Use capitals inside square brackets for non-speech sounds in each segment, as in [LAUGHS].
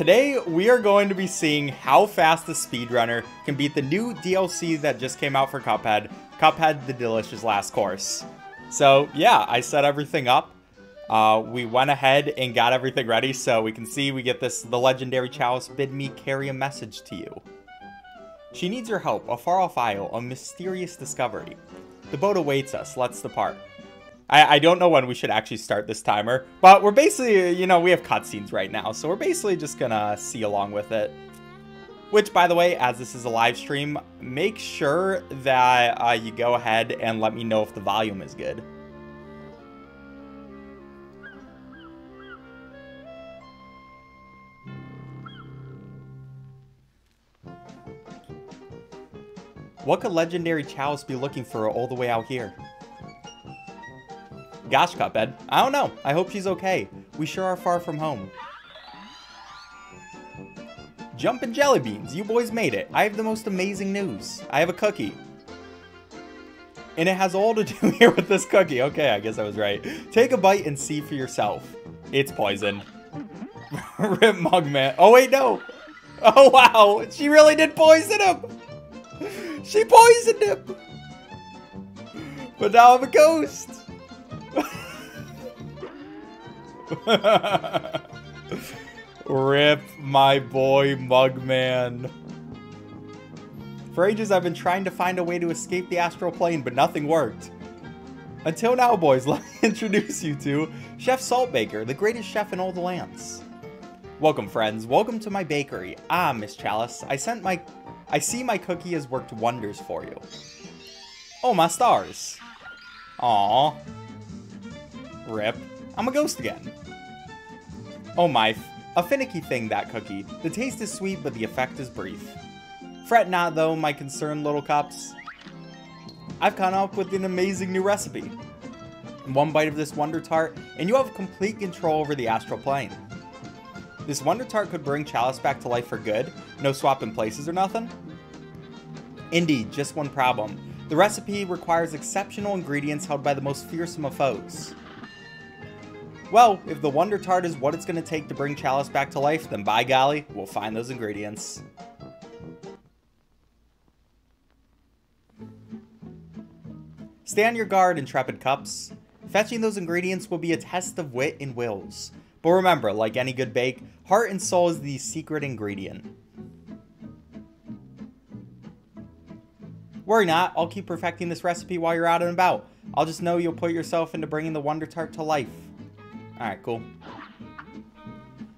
Today, we are going to be seeing how fast the speedrunner can beat the new DLC that just came out for Cuphead, Cuphead The Delicious Last Course. So, yeah, I set everything up. Uh, we went ahead and got everything ready, so we can see we get this, the legendary Chalice bid me carry a message to you. She needs your help, a far-off isle, a mysterious discovery. The boat awaits us, let's depart. I, I don't know when we should actually start this timer, but we're basically, you know, we have cutscenes right now, so we're basically just gonna see along with it. Which, by the way, as this is a live stream, make sure that uh, you go ahead and let me know if the volume is good. What could Legendary Chalice be looking for all the way out here? Gosh, Cuphead. I don't know. I hope she's okay. We sure are far from home. Jumpin' Jelly Beans, you boys made it. I have the most amazing news. I have a cookie. And it has all to do [LAUGHS] here with this cookie. Okay, I guess I was right. Take a bite and see for yourself. It's poison. [LAUGHS] Rip Mugman. Oh, wait, no. Oh, wow. She really did poison him. She poisoned him. But now I'm a ghost. Rip my boy Mugman. For ages I've been trying to find a way to escape the astral plane, but nothing worked. Until now, boys, [LAUGHS] let me introduce you to Chef Saltbaker, the greatest chef in all the lands. Welcome, friends. Welcome to my bakery. Ah, Miss Chalice, I sent my... I see my cookie has worked wonders for you. Oh, my stars. Aww. Rip. I'm a ghost again. Oh my, a finicky thing, that cookie. The taste is sweet, but the effect is brief. Fret not, though, my concerned little cups. I've come up with an amazing new recipe. One bite of this Wonder Tart, and you have complete control over the astral plane. This Wonder Tart could bring Chalice back to life for good, no swapping places or nothing. Indeed, just one problem. The recipe requires exceptional ingredients held by the most fearsome of foes. Well, if the Wonder Tart is what it's going to take to bring Chalice back to life, then by golly, we'll find those ingredients. Stay on your guard, intrepid cups. Fetching those ingredients will be a test of wit and wills. But remember, like any good bake, heart and soul is the secret ingredient. Worry not, I'll keep perfecting this recipe while you're out and about. I'll just know you'll put yourself into bringing the Wonder Tart to life. Alright, cool.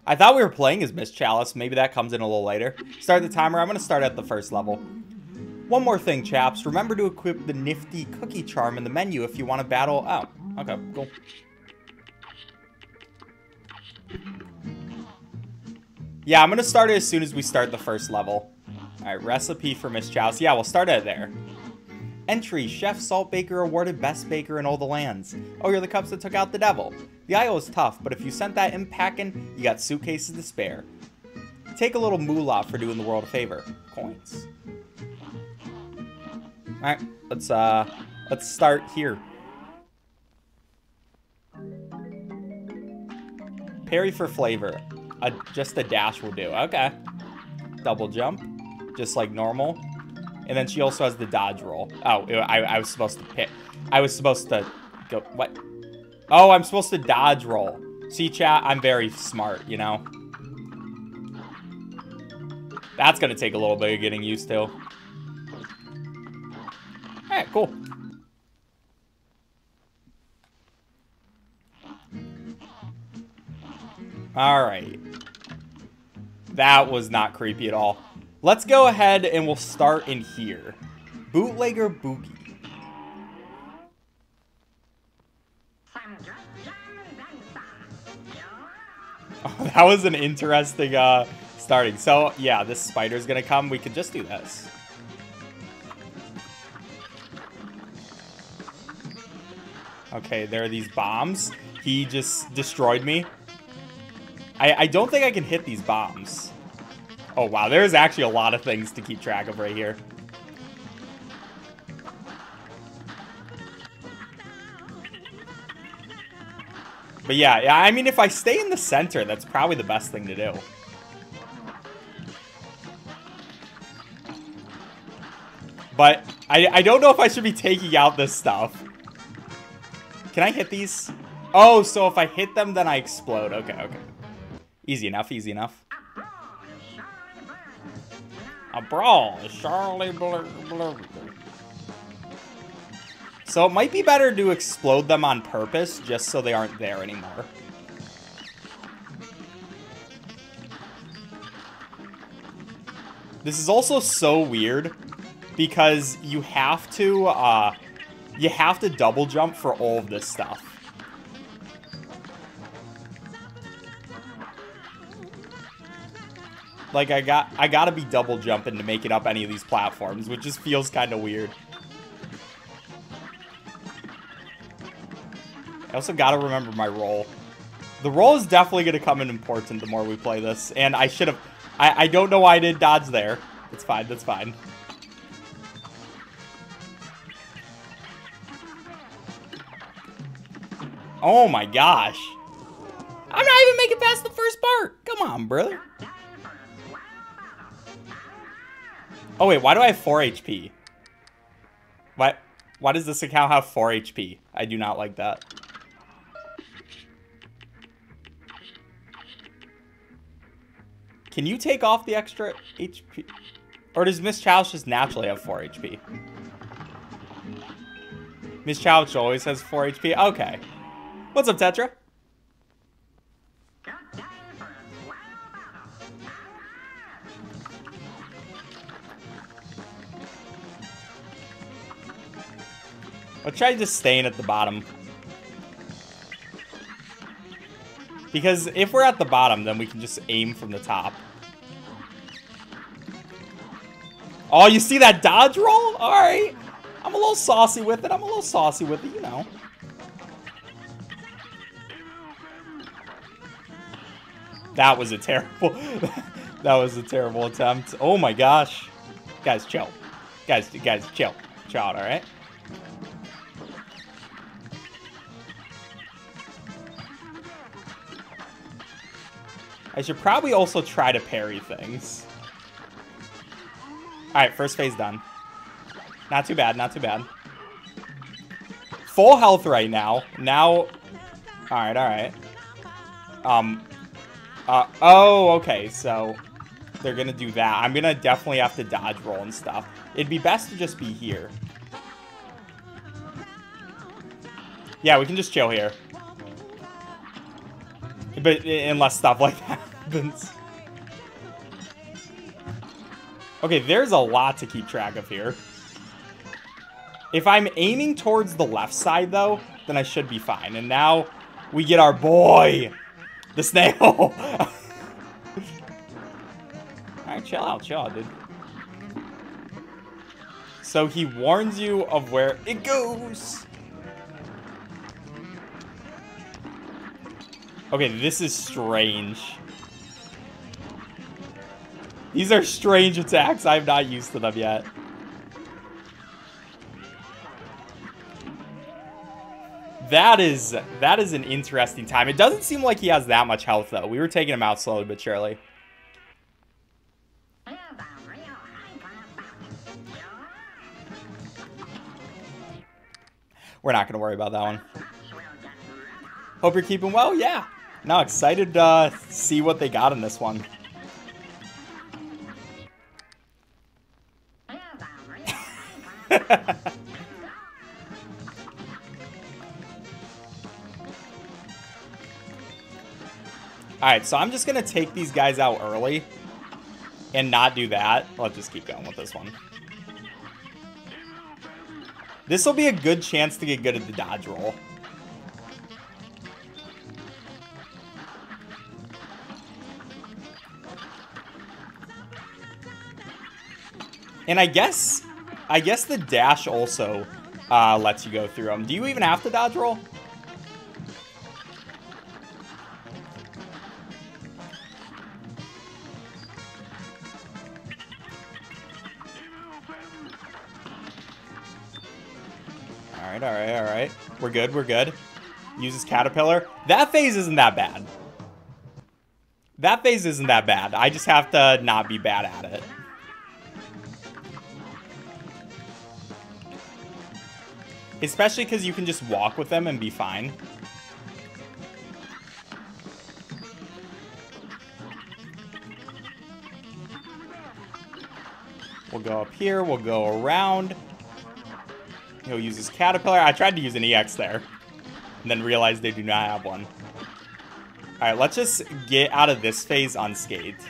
I thought we were playing as Miss Chalice. Maybe that comes in a little later. Start the timer. I'm going to start at the first level. One more thing, chaps. Remember to equip the nifty cookie charm in the menu if you want to battle... Oh, okay, cool. Yeah, I'm going to start it as soon as we start the first level. Alright, recipe for Miss Chalice. Yeah, we'll start it there. Entry, Chef Saltbaker awarded Best Baker in all the lands. Oh, you're the cups that took out the devil. The isle is tough, but if you sent that in packing, you got suitcases to spare. Take a little moolah for doing the world a favor. Coins. Alright, let's, uh, let's start here. Parry for flavor. Uh, just a dash will do. Okay. Double jump. Just like normal. And then she also has the dodge roll. Oh, I, I was supposed to pick. I was supposed to go. What? Oh, I'm supposed to dodge roll. See, chat, I'm very smart, you know? That's to take a little bit of getting used to. Alright, cool. Alright. That was not creepy at all. Let's go ahead and we'll start in here. Bootlegger Boogie. Oh, [LAUGHS] that was an interesting uh, starting. So, yeah, this spider's gonna come. We could just do this. Okay, there are these bombs. He just destroyed me. I, I don't think I can hit these bombs. Oh, wow. There's actually a lot of things to keep track of right here. But yeah, I mean, if I stay in the center, that's probably the best thing to do. But I, I don't know if I should be taking out this stuff. Can I hit these? Oh, so if I hit them, then I explode. Okay, okay. Easy enough, easy enough. A brawl, Charlie Blur, Blur. So it might be better to explode them on purpose, just so they aren't there anymore. This is also so weird, because you have to, uh, you have to double jump for all of this stuff. Like, I got, I gotta be double jumping to make it up any of these platforms, which just feels kind of weird. I also gotta remember my roll. The roll is definitely gonna come in important the more we play this, and I should have, I, I don't know why I did dodge there. It's fine, that's fine. Oh my gosh. I'm not even making past the first part. Come on, brother. Oh wait, why do I have 4 HP? Why, why does this account have 4 HP? I do not like that. Can you take off the extra HP? Or does Miss Chalice just naturally have 4 HP? Miss Chalice always has 4 HP? Okay. What's up, Tetra? I'll try just staying at the bottom. Because if we're at the bottom, then we can just aim from the top. Oh, you see that dodge roll? Alright. I'm a little saucy with it. I'm a little saucy with it, you know. That was a terrible... [LAUGHS] that was a terrible attempt. Oh my gosh. Guys, chill. Guys, guys, chill. Chill out, alright? I should probably also try to parry things. Alright, first phase done. Not too bad, not too bad. Full health right now. Now... Alright, alright. Um... Uh, oh, okay, so... They're gonna do that. I'm gonna definitely have to dodge roll and stuff. It'd be best to just be here. Yeah, we can just chill here. But unless stuff like that happens. Okay, there's a lot to keep track of here. If I'm aiming towards the left side, though, then I should be fine. And now we get our boy, the snail. [LAUGHS] Alright, chill out, chill out, dude. So he warns you of where it goes. Okay, this is strange. These are strange attacks. I'm not used to them yet. That is that is an interesting time. It doesn't seem like he has that much health though. We were taking him out slowly but surely. We're not going to worry about that one. Hope you're keeping well. Yeah. Now excited to uh, see what they got in this one. [LAUGHS] Alright, so I'm just going to take these guys out early and not do that. Let's just keep going with this one. This will be a good chance to get good at the dodge roll. And I guess, I guess the dash also uh, lets you go through them. Do you even have to dodge roll? Alright, alright, alright. We're good, we're good. Uses Caterpillar. That phase isn't that bad. That phase isn't that bad. I just have to not be bad at it. Especially because you can just walk with them and be fine. We'll go up here. We'll go around. He'll use his caterpillar. I tried to use an EX there. And then realized they do not have one. Alright, let's just get out of this phase unscathed.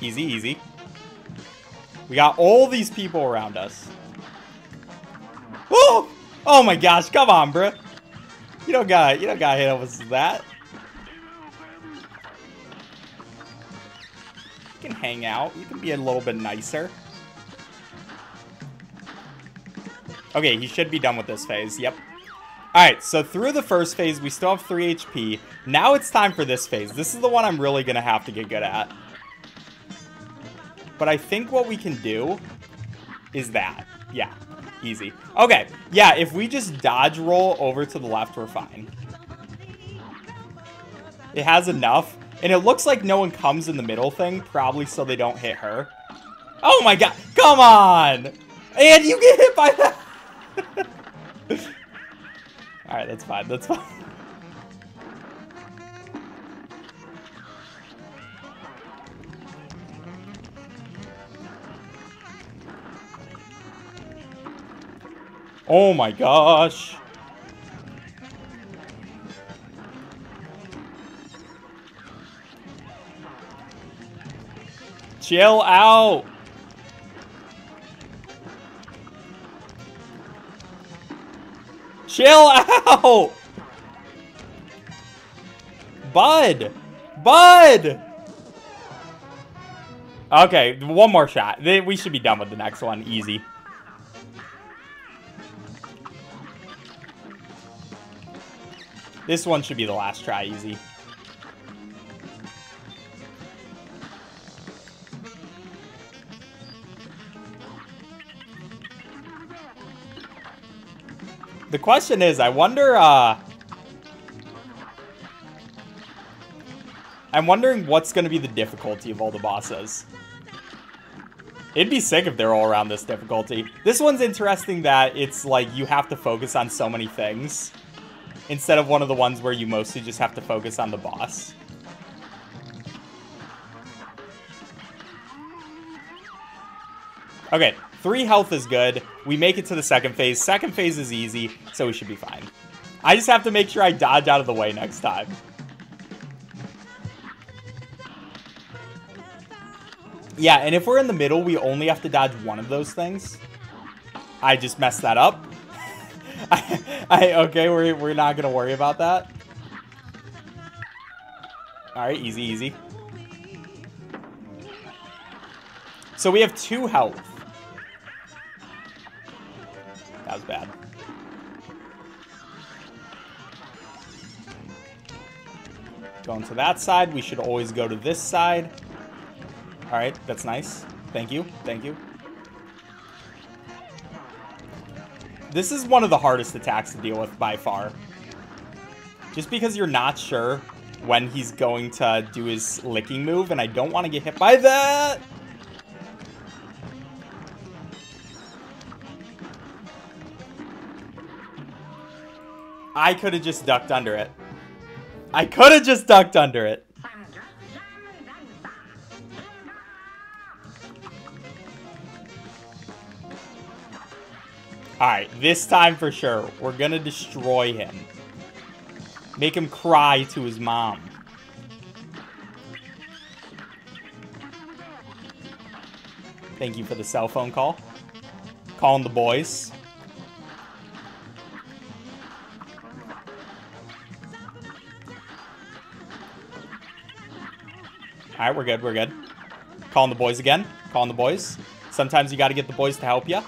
Easy, easy. We got all these people around us. Oh! Oh my gosh, come on, bro. You don't got you don't got hit us with that. You can hang out. You can be a little bit nicer. Okay, he should be done with this phase. Yep. Alright, so through the first phase, we still have 3 HP. Now it's time for this phase. This is the one I'm really going to have to get good at. But I think what we can do is that. Yeah, easy. Okay, yeah, if we just dodge roll over to the left, we're fine. It has enough. And it looks like no one comes in the middle thing, probably so they don't hit her. Oh my god, come on! And you get hit by that! [LAUGHS] Alright, that's fine, that's fine. Oh my gosh. Chill out. Chill out. Bud. Bud. Okay, one more shot. We should be done with the next one. Easy. This one should be the last try, easy. The question is, I wonder, uh... I'm wondering what's going to be the difficulty of all the bosses. It'd be sick if they're all around this difficulty. This one's interesting that it's like you have to focus on so many things instead of one of the ones where you mostly just have to focus on the boss. Okay, three health is good. We make it to the second phase. Second phase is easy, so we should be fine. I just have to make sure I dodge out of the way next time. Yeah, and if we're in the middle, we only have to dodge one of those things. I just messed that up. I, I, okay, we're, we're not going to worry about that. Alright, easy, easy. So we have two health. That was bad. Going to that side. We should always go to this side. Alright, that's nice. Thank you. Thank you. This is one of the hardest attacks to deal with by far. Just because you're not sure when he's going to do his licking move, and I don't want to get hit by that. I could have just ducked under it. I could have just ducked under it. Alright, this time for sure. We're gonna destroy him. Make him cry to his mom. Thank you for the cell phone call. Calling the boys. Alright, we're good, we're good. Calling the boys again. Calling the boys. Sometimes you gotta get the boys to help you.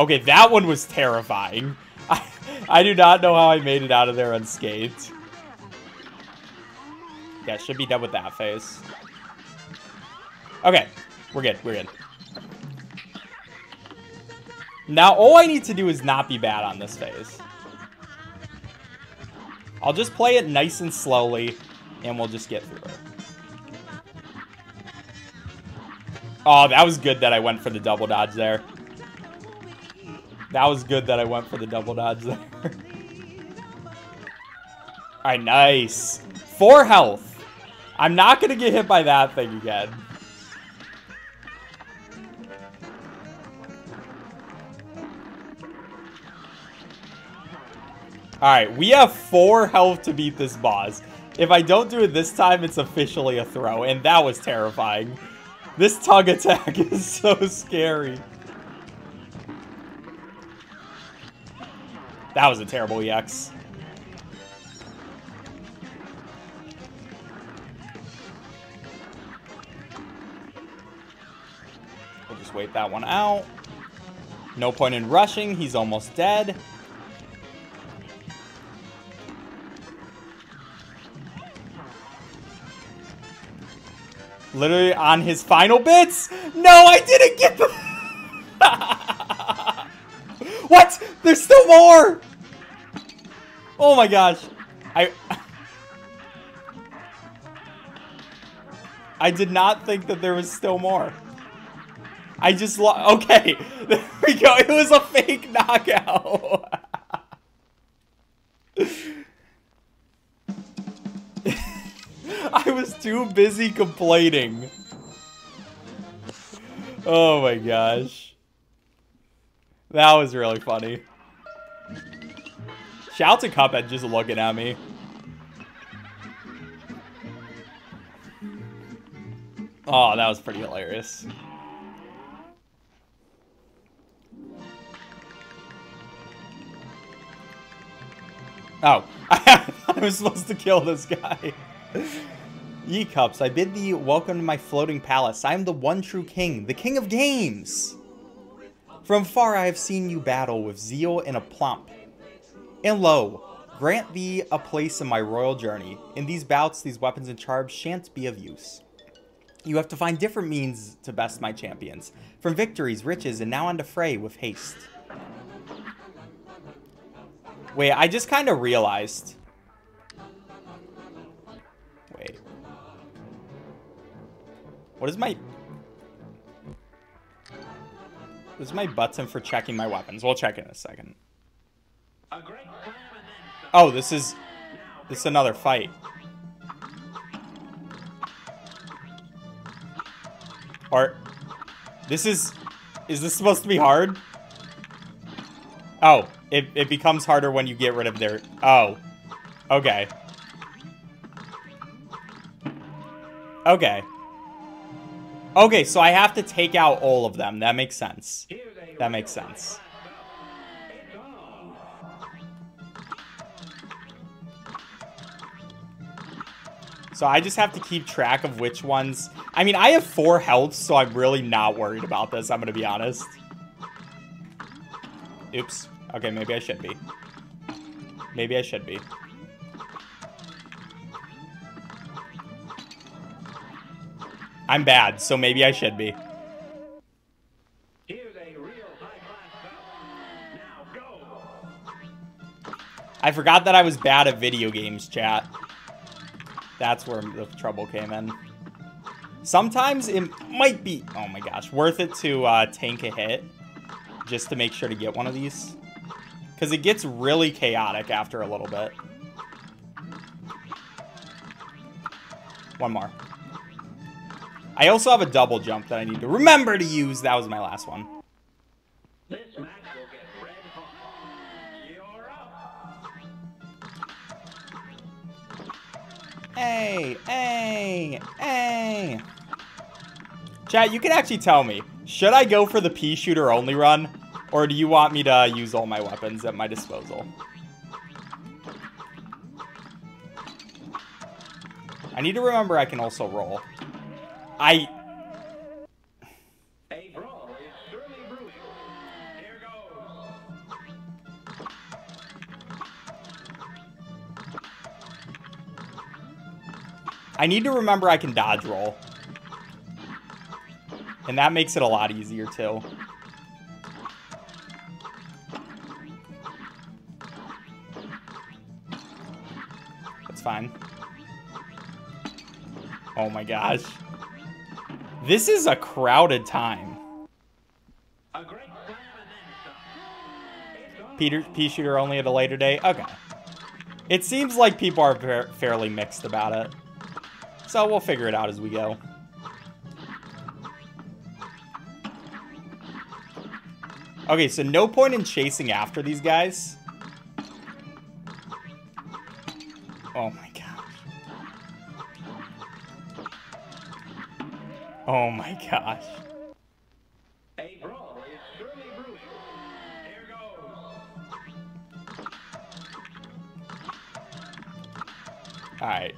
Okay, that one was terrifying. [LAUGHS] I, I do not know how I made it out of there unscathed. Yeah, should be done with that phase. Okay, we're good, we're good. Now, all I need to do is not be bad on this phase. I'll just play it nice and slowly, and we'll just get through it. Oh, that was good that I went for the double dodge there. That was good that I went for the double dodge there. [LAUGHS] Alright, nice. Four health. I'm not going to get hit by that thing again. Alright, we have four health to beat this boss. If I don't do it this time, it's officially a throw, and that was terrifying. This tug attack [LAUGHS] is so scary. That was a terrible EX. We'll just wait that one out. No point in rushing. He's almost dead. Literally on his final bits. No, I didn't get the... There's still more. Oh my gosh. I... I did not think that there was still more. I just Okay, [LAUGHS] there we go. It was a fake knockout. [LAUGHS] I was too busy complaining. Oh my gosh. That was really funny. Shout to Cuphead just looking at me. Oh, that was pretty hilarious. Oh, [LAUGHS] I was supposed to kill this guy. [LAUGHS] Ye cups, I bid thee welcome to my floating palace. I am the one true king, the king of games. From far I have seen you battle with zeal and aplomb. And lo, grant thee a place in my royal journey. In these bouts, these weapons and charms shan't be of use. You have to find different means to best my champions. From victories, riches, and now on to fray with haste. Wait, I just kind of realized Wait. What is my... This is my button for checking my weapons. We'll check in a second. Oh, this is... This is another fight. Or... This is... Is this supposed to be hard? Oh, it, it becomes harder when you get rid of their... Oh. Okay. Okay. Okay, so I have to take out all of them. That makes sense. That makes sense. So I just have to keep track of which ones... I mean, I have four health, so I'm really not worried about this, I'm going to be honest. Oops. Okay, maybe I should be. Maybe I should be. I'm bad, so maybe I should be. I forgot that I was bad at video games, chat. That's where the trouble came in. Sometimes it might be, oh my gosh, worth it to uh, tank a hit just to make sure to get one of these. Because it gets really chaotic after a little bit. One more. I also have a double jump that I need to remember to use. That was my last one. Hey, hey, hey. Chat, you can actually tell me, should I go for the pea shooter only run? Or do you want me to use all my weapons at my disposal? I need to remember I can also roll. I... I need to remember I can dodge roll. And that makes it a lot easier, too. That's fine. Oh my gosh. This is a crowded time. Peter P shooter only at a later day. Okay. It seems like people are fairly mixed about it. So we'll figure it out as we go. Okay, so no point in chasing after these guys. Oh my gosh. Oh my gosh.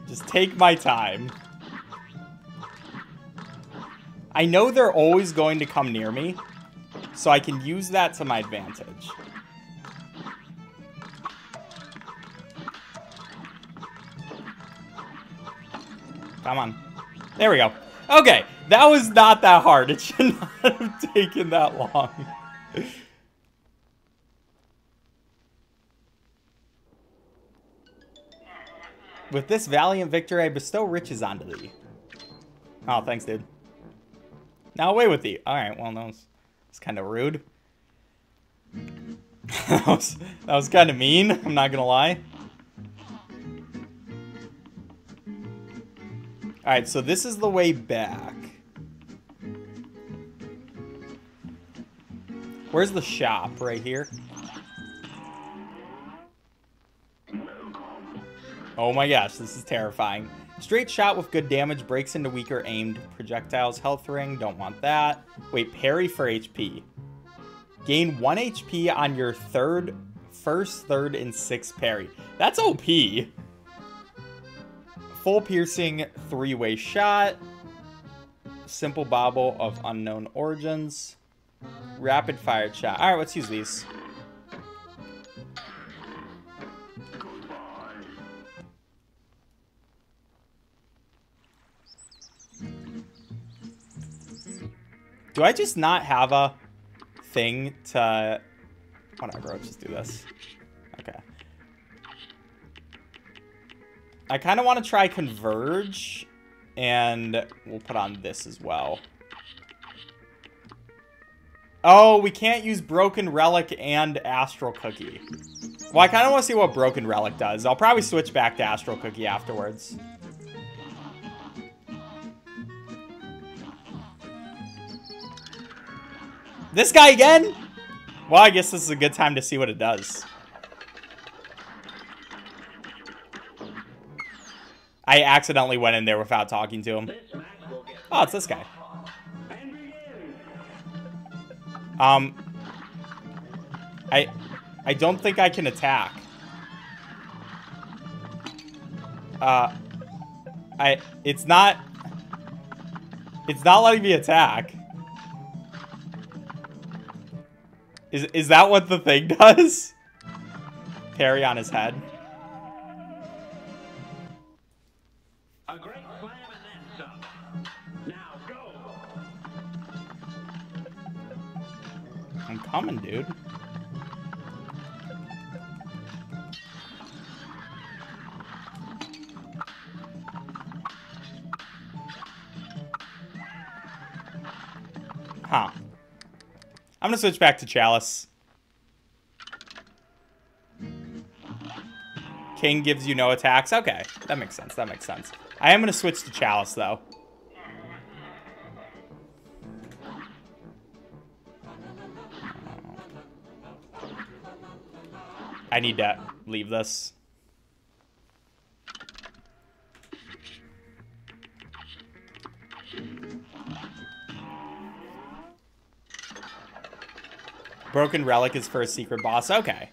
Just take my time. I know they're always going to come near me, so I can use that to my advantage. Come on. There we go. Okay, that was not that hard. It should [LAUGHS] not have taken that long. With this valiant victory, I bestow riches onto thee. Oh, thanks, dude. Now away with thee. Alright, well, that was, was kind of rude. [LAUGHS] that was, that was kind of mean, I'm not gonna lie. Alright, so this is the way back. Where's the shop? Right here? Oh my gosh, this is terrifying. Straight shot with good damage breaks into weaker aimed projectiles. Health ring, don't want that. Wait, parry for HP. Gain 1 HP on your third, first, third, and sixth parry. That's OP. Full piercing three-way shot. Simple bobble of unknown origins. Rapid fire shot. Alright, let's use these. Do I just not have a thing to... Whatever, let's just do this. Okay. I kind of want to try Converge, and we'll put on this as well. Oh, we can't use Broken Relic and Astral Cookie. Well, I kind of want to see what Broken Relic does. I'll probably switch back to Astral Cookie afterwards. This guy again? Well, I guess this is a good time to see what it does. I accidentally went in there without talking to him. Oh, it's this guy. Um, I, I don't think I can attack. Uh, I, it's not, it's not letting me attack. Is, is that what the thing [LAUGHS] does? Parry on his head. A great slam and then some. Now go. I'm coming, dude. Huh. I'm going to switch back to Chalice. King gives you no attacks. Okay, that makes sense. That makes sense. I am going to switch to Chalice, though. I need to leave this. Broken Relic is for a secret boss. Okay.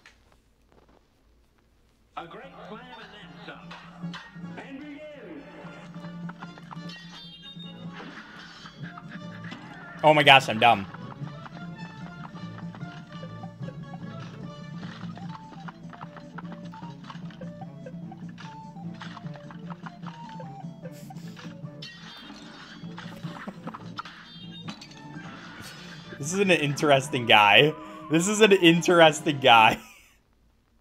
A great slam and then some. And begin. Oh my gosh, I'm dumb. This is an interesting guy. This is an interesting guy.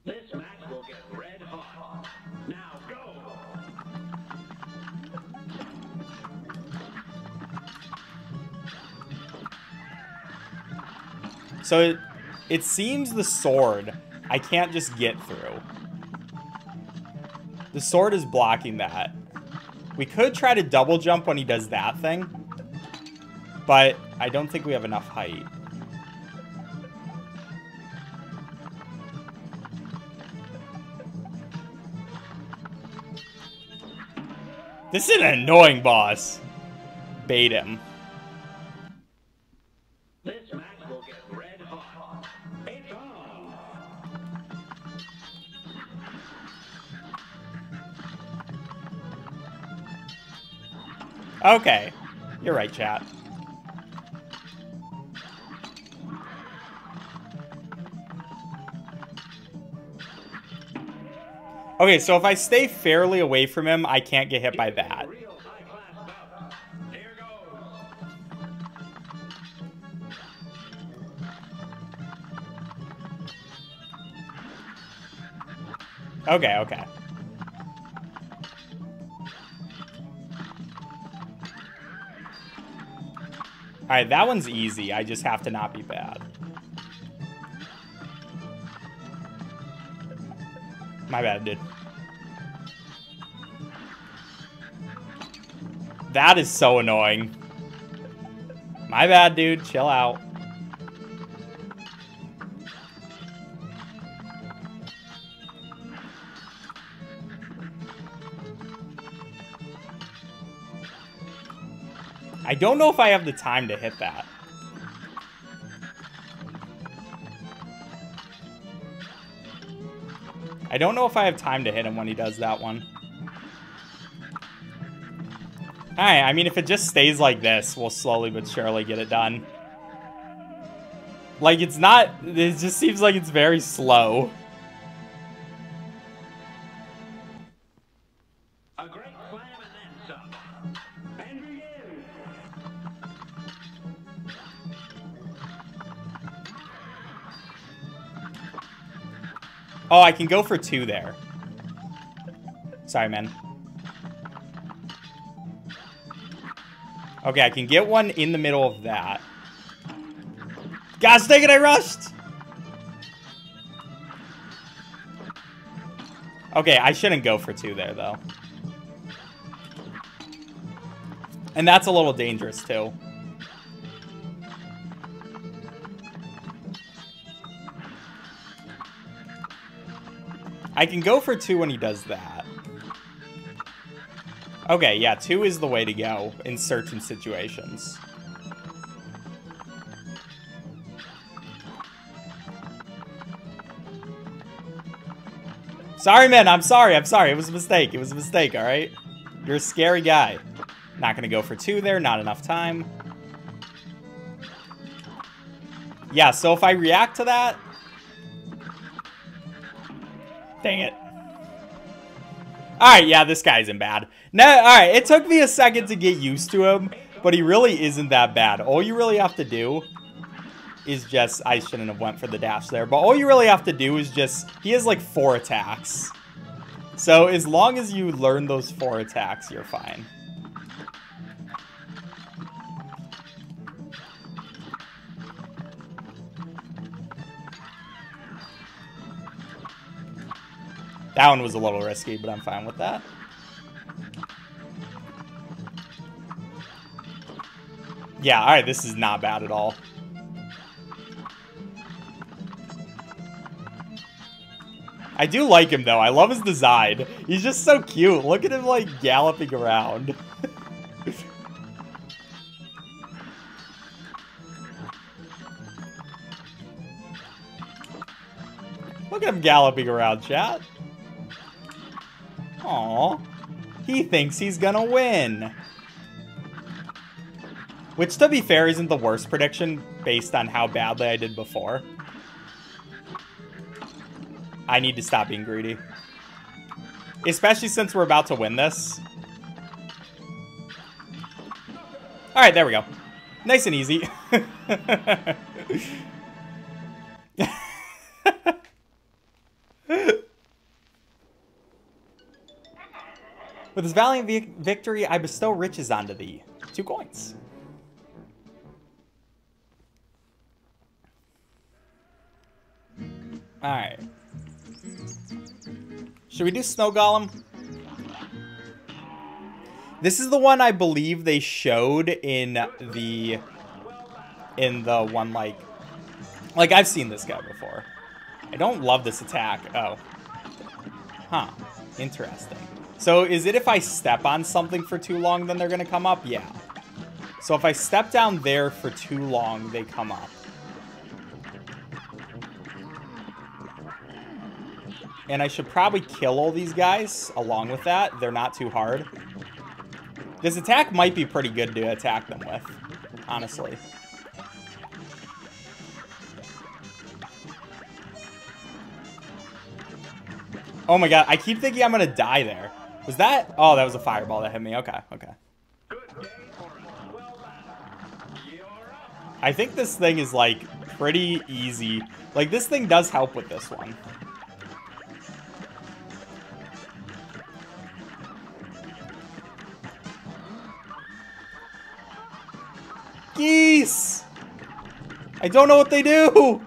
This match will get red hot. Now go. So it it seems the sword I can't just get through. The sword is blocking that. We could try to double jump when he does that thing. But I don't think we have enough height. This is an annoying boss. Bait him. This match will get red hot. It's on. Okay. You're right, chat. Okay, so if I stay fairly away from him, I can't get hit by that. Okay, okay. Alright, that one's easy. I just have to not be bad. My bad, dude. That is so annoying. My bad, dude. Chill out. I don't know if I have the time to hit that. I don't know if I have time to hit him when he does that one. Alright, I mean, if it just stays like this, we'll slowly but surely get it done. Like, it's not... It just seems like it's very slow. Oh, I can go for two there. Sorry, man. Okay, I can get one in the middle of that. Gosh dang it, I rushed! Okay, I shouldn't go for two there, though. And that's a little dangerous, too. I can go for two when he does that. Okay, yeah, two is the way to go in certain situations. Sorry, man. I'm sorry. I'm sorry. It was a mistake. It was a mistake, all right? You're a scary guy. Not to go for two there. Not enough time. Yeah, so if I react to that, Dang it. Alright, yeah, this guy isn't bad. Now, alright, it took me a second to get used to him, but he really isn't that bad. All you really have to do is just... I shouldn't have went for the dash there, but all you really have to do is just... He has like four attacks. So as long as you learn those four attacks, you're fine. That one was a little risky, but I'm fine with that. Yeah, alright, this is not bad at all. I do like him, though. I love his design. He's just so cute. Look at him, like, galloping around. [LAUGHS] Look at him galloping around, chat. Aw. He thinks he's gonna win. Which, to be fair, isn't the worst prediction based on how badly I did before. I need to stop being greedy. Especially since we're about to win this. Alright, there we go. Nice and easy. [LAUGHS] With this valiant vi victory, I bestow riches onto thee. Two coins. Alright. Should we do Snow Golem? This is the one I believe they showed in the in the one like like I've seen this guy before. I don't love this attack. Oh. Huh. Interesting. So is it if I step on something for too long then they're going to come up? Yeah. So if I step down there for too long, they come up. And I should probably kill all these guys along with that. They're not too hard. This attack might be pretty good to attack them with, honestly. Oh my god, I keep thinking I'm gonna die there. Was that? Oh, that was a fireball that hit me. Okay, okay. I think this thing is, like, pretty easy. Like, this thing does help with this one. Geese! I don't know what they do!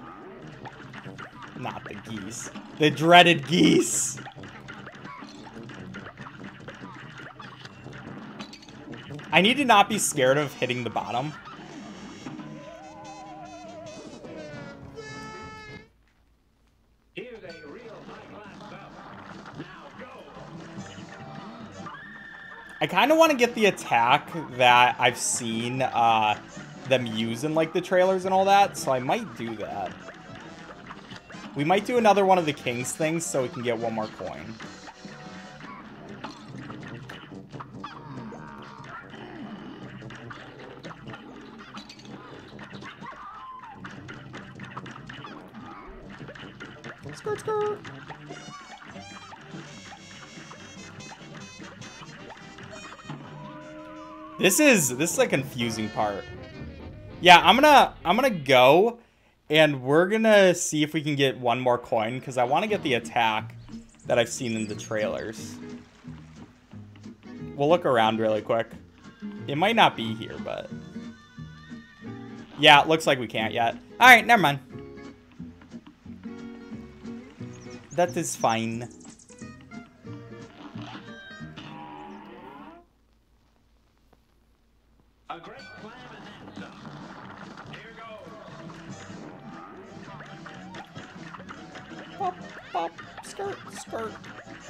Not the geese. The dreaded geese. I need to not be scared of hitting the bottom. I kind of want to get the attack that I've seen uh, them use in like the trailers and all that, so I might do that. We might do another one of the King's things so we can get one more coin. This is this is a confusing part. Yeah, I'm gonna I'm gonna go and we're gonna see if we can get one more coin because I want to get the attack that I've seen in the trailers. We'll look around really quick. It might not be here, but yeah, it looks like we can't yet. All right, never mind. That is fine.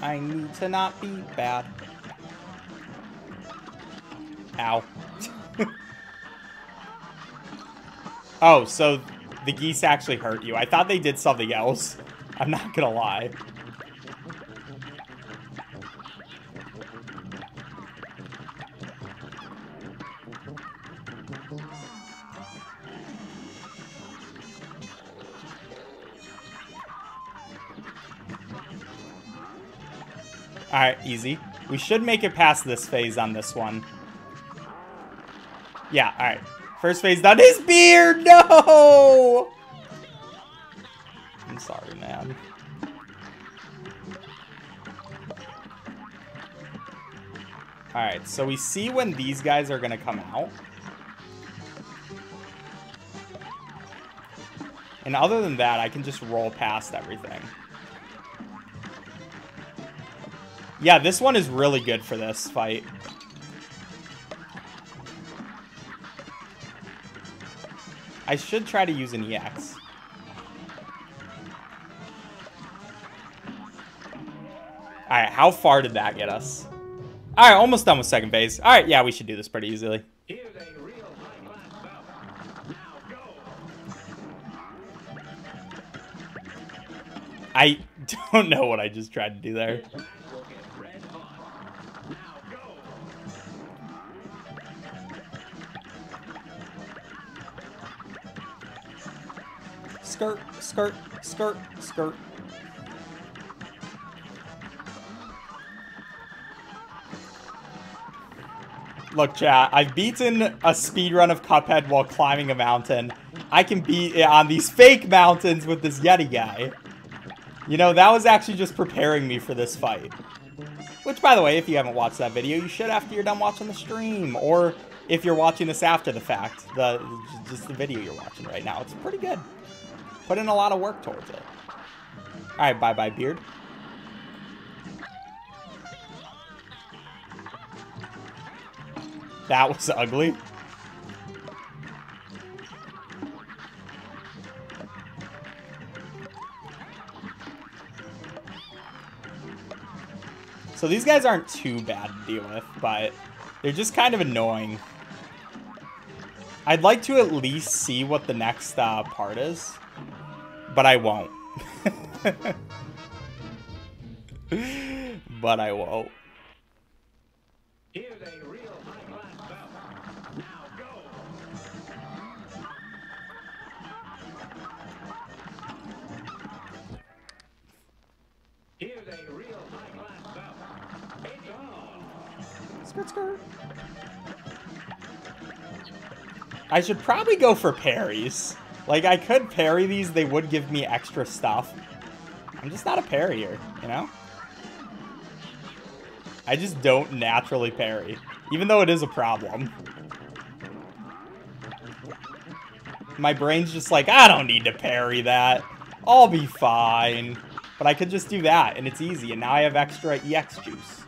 I need to not be bad. Ow. [LAUGHS] oh, so the geese actually hurt you. I thought they did something else. I'm not gonna lie. Alright, easy. We should make it past this phase on this one. Yeah, alright. First phase done. His beard! No! I'm sorry, man. Alright, so we see when these guys are to come out. And other than that, I can just roll past everything. Yeah, this one is really good for this fight. I should try to use an EX. Alright, how far did that get us? Alright, almost done with second phase. Alright, yeah, we should do this pretty easily. I [LAUGHS] don't know what I just tried to do there. Skirt, skirt, skirt, skirt. Look, chat, I've beaten a speed run of Cuphead while climbing a mountain. I can beat it on these fake mountains with this Yeti guy. You know, that was actually just preparing me for this fight. Which, by the way, if you haven't watched that video, you should after you're done watching the stream. Or if you're watching this after the fact, the just the video you're watching right now. It's pretty good put in a lot of work towards it. Alright, bye-bye, beard. That was ugly. So these guys aren't too bad to deal with, but they're just kind of annoying. I'd like to at least see what the next uh, part is, but I won't. [LAUGHS] but I won't. Here's a real high-class bout. Now go! Here's a real high-class bout. It's on! Skirt, skirt. I should probably go for parries. Like, I could parry these. They would give me extra stuff. I'm just not a parrier, you know? I just don't naturally parry. Even though it is a problem. My brain's just like, I don't need to parry that. I'll be fine. But I could just do that, and it's easy. And now I have extra EX juice.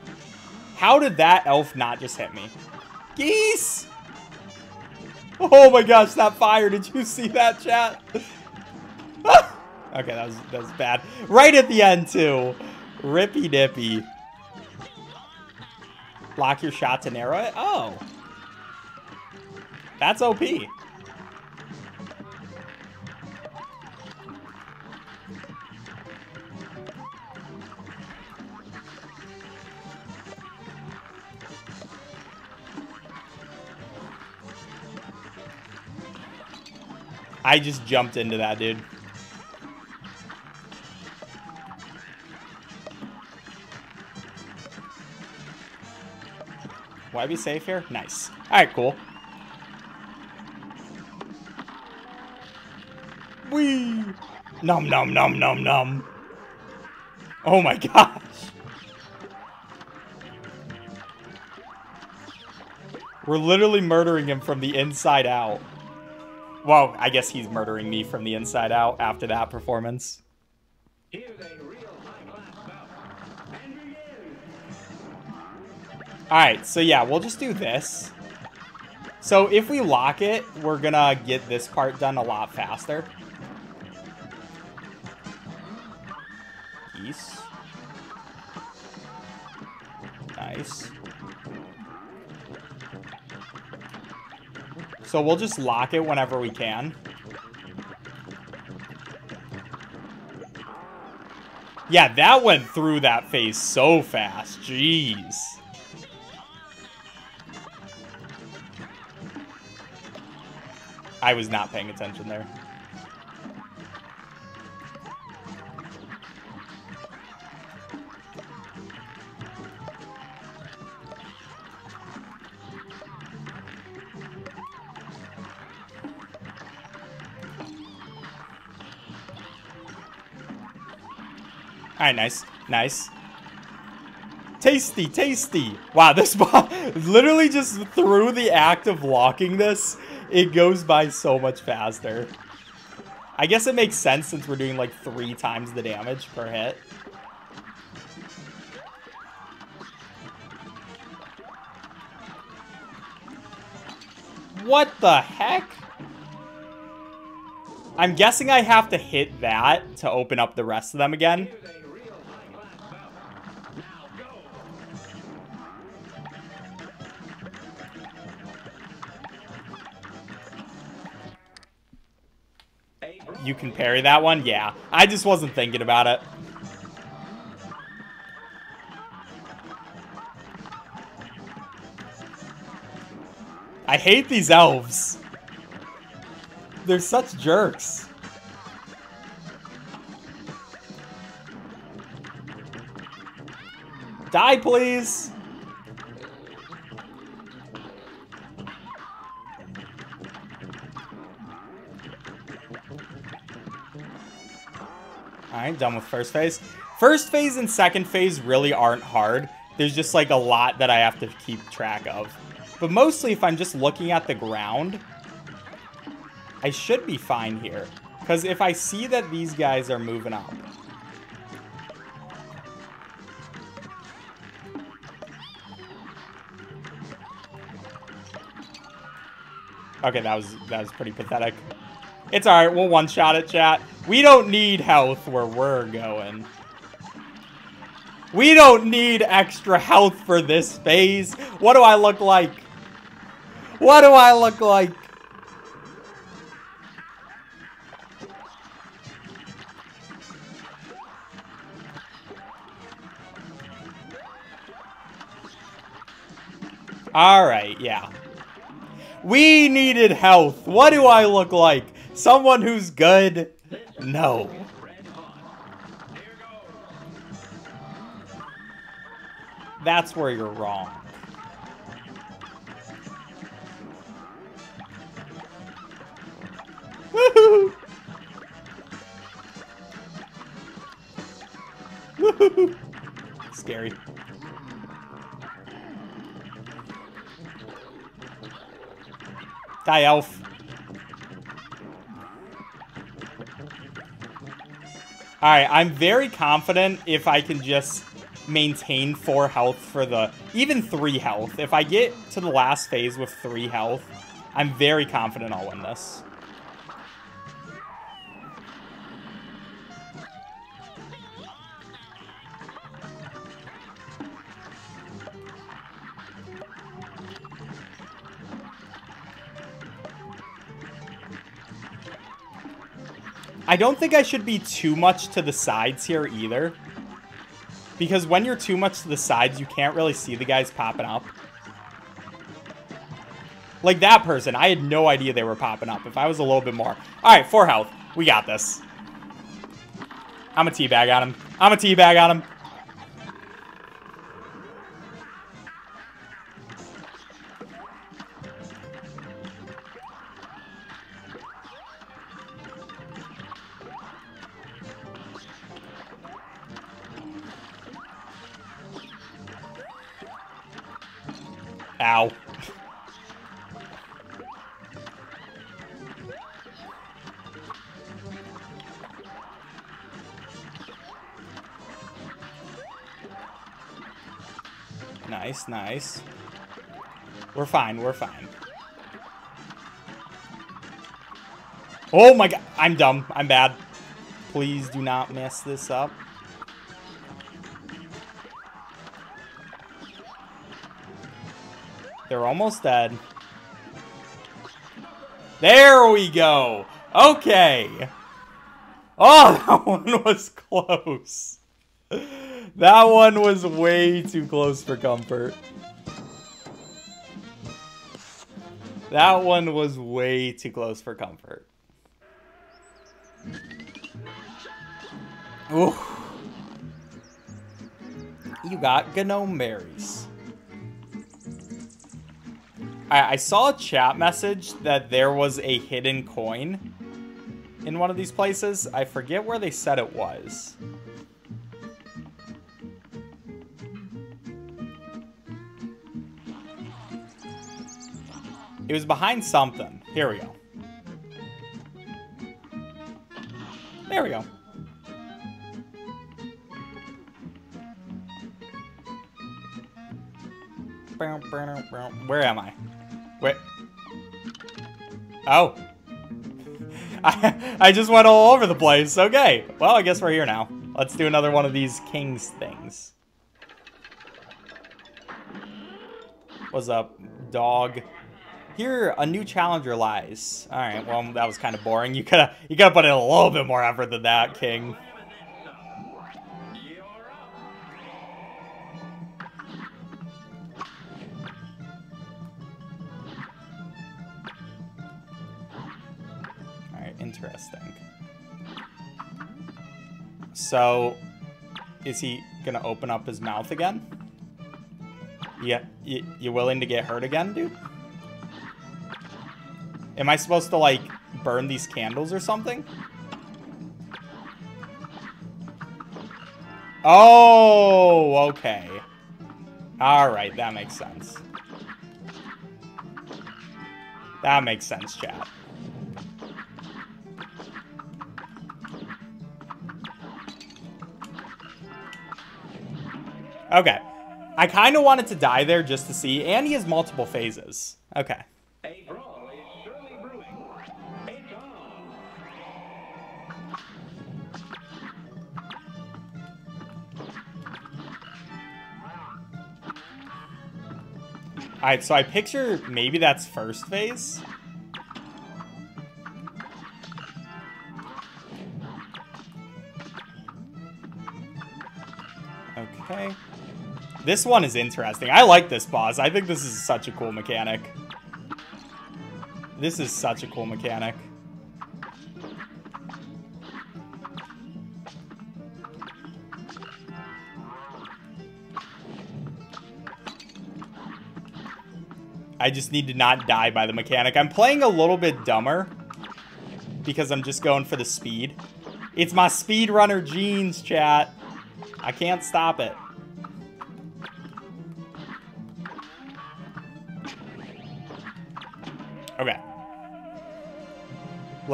How did that elf not just hit me? Geese! Oh my gosh, that fire. Did you see that, chat? [LAUGHS] okay, that was, that was bad. Right at the end, too. Rippy dippy. Lock your shot to narrow it? Oh. That's OP. I just jumped into that, dude. Why be safe here? Nice. Alright, cool. Wee! Num num num num num. Oh my [LAUGHS] gosh. We're literally murdering him from the inside out. Well, I guess he's murdering me from the inside out after that performance. Alright, so yeah, we'll just do this. So if we lock it, we're gonna get this part done a lot faster. Peace. Nice. So we'll just lock it whenever we can. Yeah, that went through that face so fast. Jeez. I was not paying attention there. Alright, nice. Nice. Tasty, tasty. Wow, this [LAUGHS] ball literally just through the act of locking this, it goes by so much faster. I guess it makes sense since we're doing like three times the damage per hit. What the heck? I'm guessing I have to hit that to open up the rest of them again. You can parry that one? Yeah. I just wasn't thinking about it. I hate these elves. They're such jerks. Die, please. Alright, done with first phase. First phase and second phase really aren't hard. There's just like a lot that I have to keep track of. But mostly if I'm just looking at the ground, I should be fine here. Because if I see that these guys are moving up, Okay, that was that was pretty pathetic. It's alright, we'll one-shot it, chat. We don't need health where we're going. We don't need extra health for this phase. What do I look like? What do I look like? Alright, yeah. We needed health. What do I look like? Someone who's good? No. That's where you're wrong. [LAUGHS] Scary. Die, elf. Alright, I'm very confident if I can just maintain 4 health for the... Even 3 health. If I get to the last phase with 3 health, I'm very confident I'll win this. I don't think I should be too much to the sides here either. Because when you're too much to the sides, you can't really see the guys popping up. Like that person, I had no idea they were popping up. If I was a little bit more. Alright, four health. We got this. I'm a teabag on him. I'm a teabag on him. Ow. Nice, nice. We're fine, we're fine. Oh my god, I'm dumb. I'm bad. Please do not mess this up. They're almost dead. There we go. Okay. Oh, [LAUGHS] that one was close. That one was way too close for comfort. That one was way too close for comfort. Ooh. You got gnome berries. I, I saw a chat message that there was a hidden coin in one of these places. I forget where they said it was. It was behind something. Here we go. There we go. Where am I? Wait. Oh. [LAUGHS] I, I just went all over the place. Okay. Well, I guess we're here now. Let's do another one of these king's things. What's up, dog? Here, a new challenger lies. Alright, well, that was kind of boring. You could you gotta put in a little bit more effort than that, king. So, is he gonna open up his mouth again? Yeah, you, you willing to get hurt again, dude? Am I supposed to, like, burn these candles or something? Oh, okay. Alright, that makes sense. That makes sense, chat. Okay. I kind of wanted to die there just to see, and he has multiple phases. Okay. Alright, so I picture maybe that's first phase. This one is interesting. I like this boss. I think this is such a cool mechanic. This is such a cool mechanic. I just need to not die by the mechanic. I'm playing a little bit dumber because I'm just going for the speed. It's my speedrunner genes, chat. I can't stop it.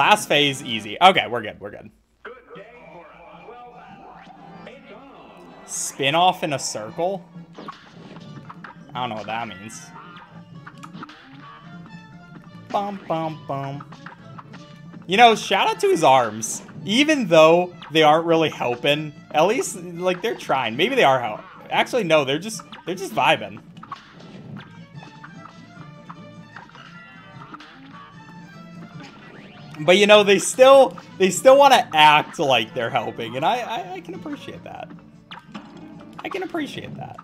Last phase, easy. Okay, we're good, we're good. Spin off in a circle? I don't know what that means. Bum, bum, bum. You know, shout out to his arms. Even though they aren't really helping, at least, like, they're trying. Maybe they are helping. Actually, no, they're just, they're just vibing. But you know, they still they still want to act like they're helping, and I, I, I can appreciate that. I can appreciate that.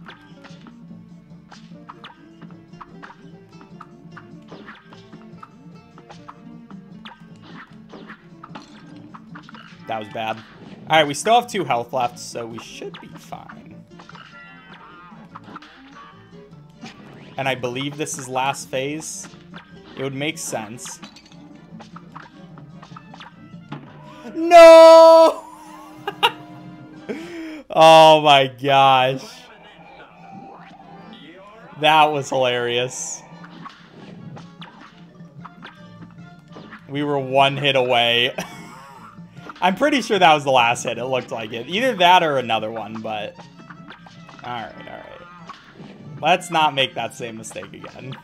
That was bad. Alright, we still have two health left, so we should be fine. And I believe this is last phase. It would make sense. No! [LAUGHS] oh my gosh. That was hilarious. We were one hit away. [LAUGHS] I'm pretty sure that was the last hit. It looked like it. Either that or another one, but... Alright, alright. Let's not make that same mistake again.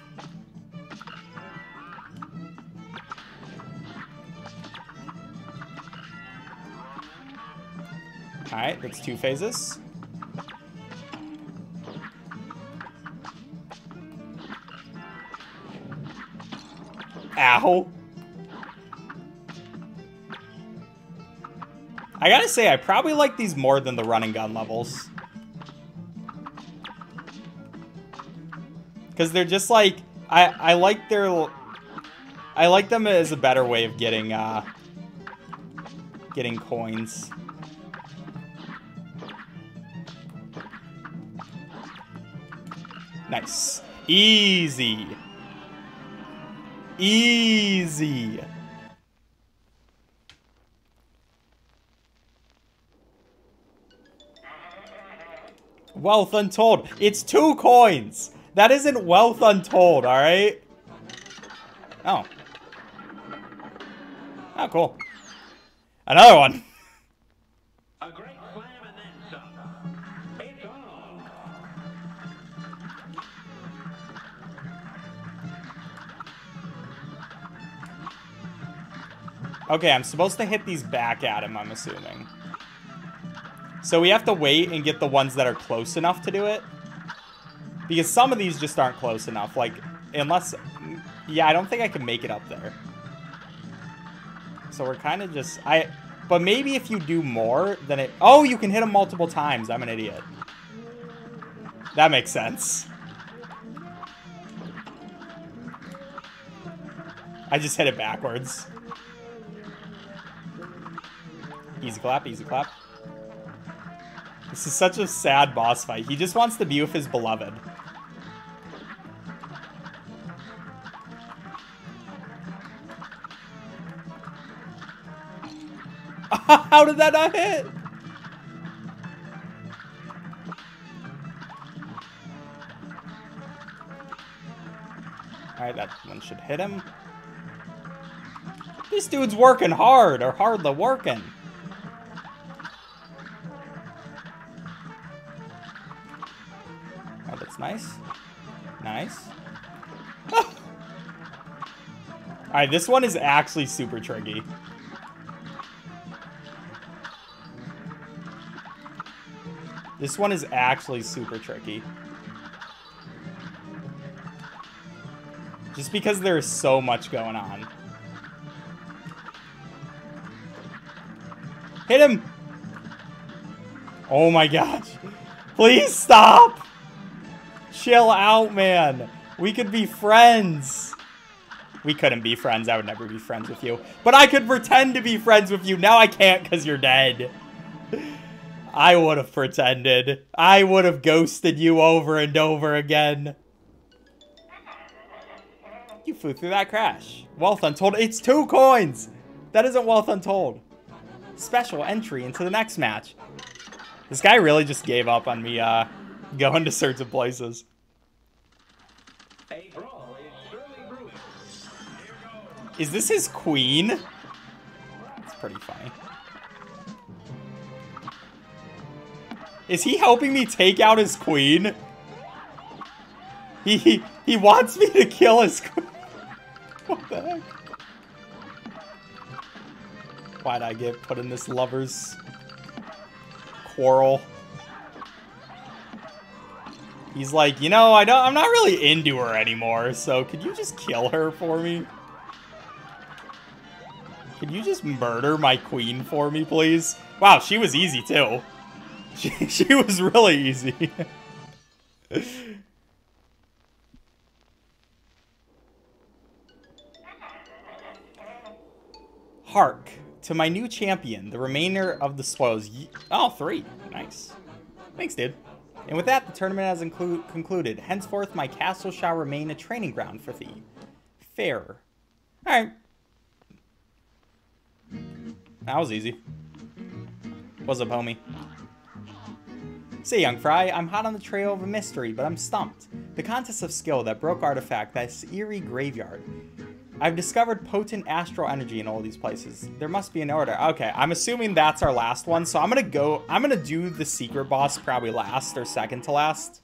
Alright, that's two phases. Ow. I gotta say, I probably like these more than the running gun levels. Because they're just like, I, I like their, I like them as a better way of getting, uh, getting coins. Easy. Easy. Wealth untold. It's two coins. That isn't wealth untold, alright? Oh. Oh, cool. Another one. Okay, I'm supposed to hit these back at him, I'm assuming. So we have to wait and get the ones that are close enough to do it. Because some of these just aren't close enough. Like, unless... Yeah, I don't think I can make it up there. So we're kind of just... I. But maybe if you do more, then it... Oh, you can hit them multiple times. I'm an idiot. That makes sense. I just hit it backwards. Easy clap, easy clap. This is such a sad boss fight. He just wants to be with his beloved. [LAUGHS] How did that not hit? Alright, that one should hit him. This dude's working hard, or hardly working. This one is actually super tricky. This one is actually super tricky. Just because there's so much going on. Hit him! Oh my gosh. Please stop! Chill out, man. We could be friends. We couldn't be friends. I would never be friends with you. But I could pretend to be friends with you. Now I can't because you're dead. I would have pretended. I would have ghosted you over and over again. You flew through that crash. Wealth Untold. It's two coins. That isn't Wealth Untold. Special entry into the next match. This guy really just gave up on me uh, [LAUGHS] going to certain places. Is this his queen? It's pretty funny. Is he helping me take out his queen? He, he, he wants me to kill his [LAUGHS] queen. What the heck? Why'd I get put in this lover's quarrel? He's like, you know, I don't, I'm not really into her anymore, so could you just kill her for me? Can you just murder my queen for me, please? Wow, she was easy, too. [LAUGHS] She, she was really easy. [LAUGHS] Hark to my new champion, the remainder of the spoils. Oh, three. Nice. Thanks, dude. And with that, the tournament has concluded. Henceforth, my castle shall remain a training ground for thee. Fair. Alright. That was easy. What's up, homie? Say, young fry, I'm hot on the trail of a mystery, but I'm stumped. The contest of skill that broke artifact, this eerie graveyard. I've discovered potent astral energy in all these places. There must be an order. Okay, I'm assuming that's our last one, so I'm gonna go, I'm gonna do the secret boss probably last or second to last.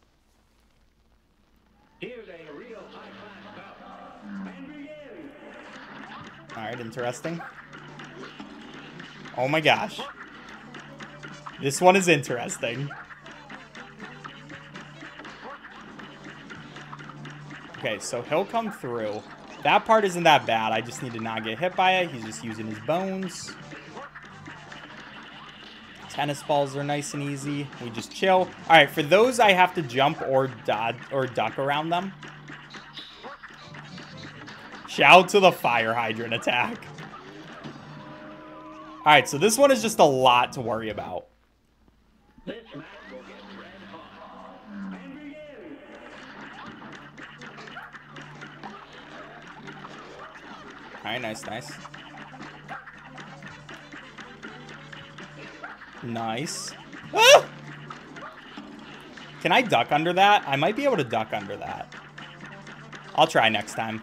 Alright, interesting. Oh my gosh. This one is interesting. Okay, so he'll come through. That part isn't that bad. I just need to not get hit by it. He's just using his bones. Tennis balls are nice and easy. We just chill. All right, for those, I have to jump or dodge or duck around them. Shout to the fire hydrant attack. All right, so this one is just a lot to worry about. Alright, nice, nice. Nice. Ah! Can I duck under that? I might be able to duck under that. I'll try next time.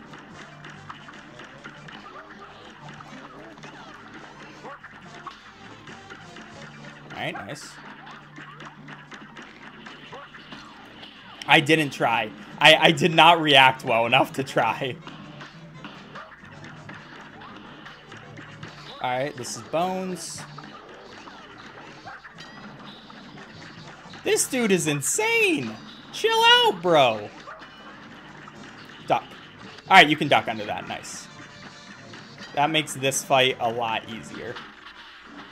Alright, nice. I didn't try. I, I did not react well enough to try. Alright, this is Bones. This dude is insane! Chill out, bro! Duck. Alright, you can duck under that. Nice. That makes this fight a lot easier.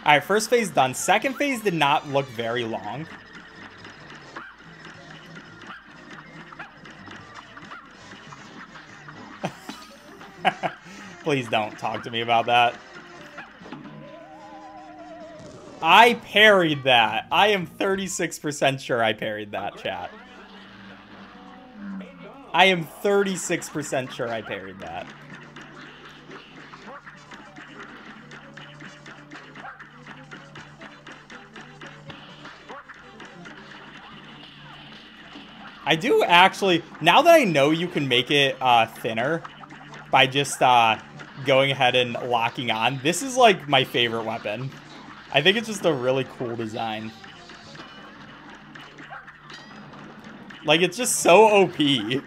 Alright, first phase done. Second phase did not look very long. [LAUGHS] Please don't talk to me about that. I parried that. I am 36% sure I parried that, chat. I am 36% sure I parried that. I do actually, now that I know you can make it uh, thinner by just uh, going ahead and locking on, this is like my favorite weapon. I think it's just a really cool design. Like, it's just so OP. It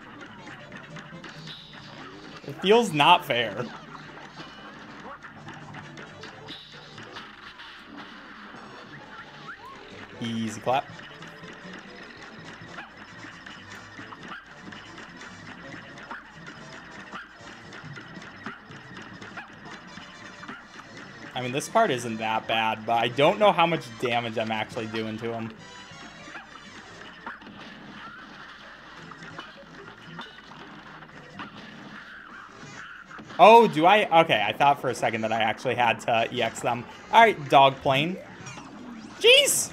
feels not fair. Easy clap. I mean, this part isn't that bad, but I don't know how much damage I'm actually doing to him. Oh, do I? Okay, I thought for a second that I actually had to EX them. All right, dog plane. Jeez!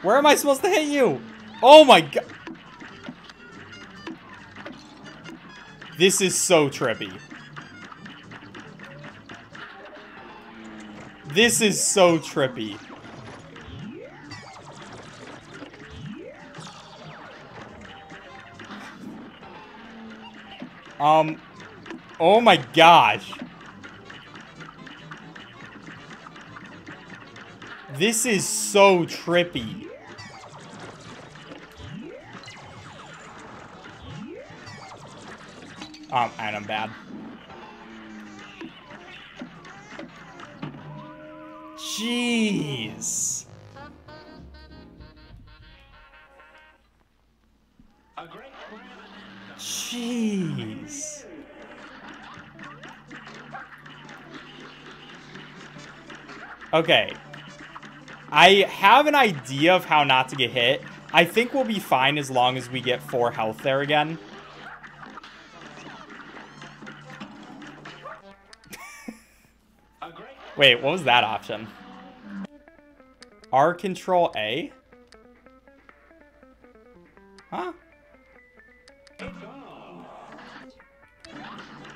Where am I supposed to hit you? Oh my god. This is so trippy. This is so trippy. Um, oh my gosh. This is so trippy. Um, and I'm bad. Jeez. Jeez. Okay. I have an idea of how not to get hit. I think we'll be fine as long as we get 4 health there again. Wait, what was that option? R control A? Huh?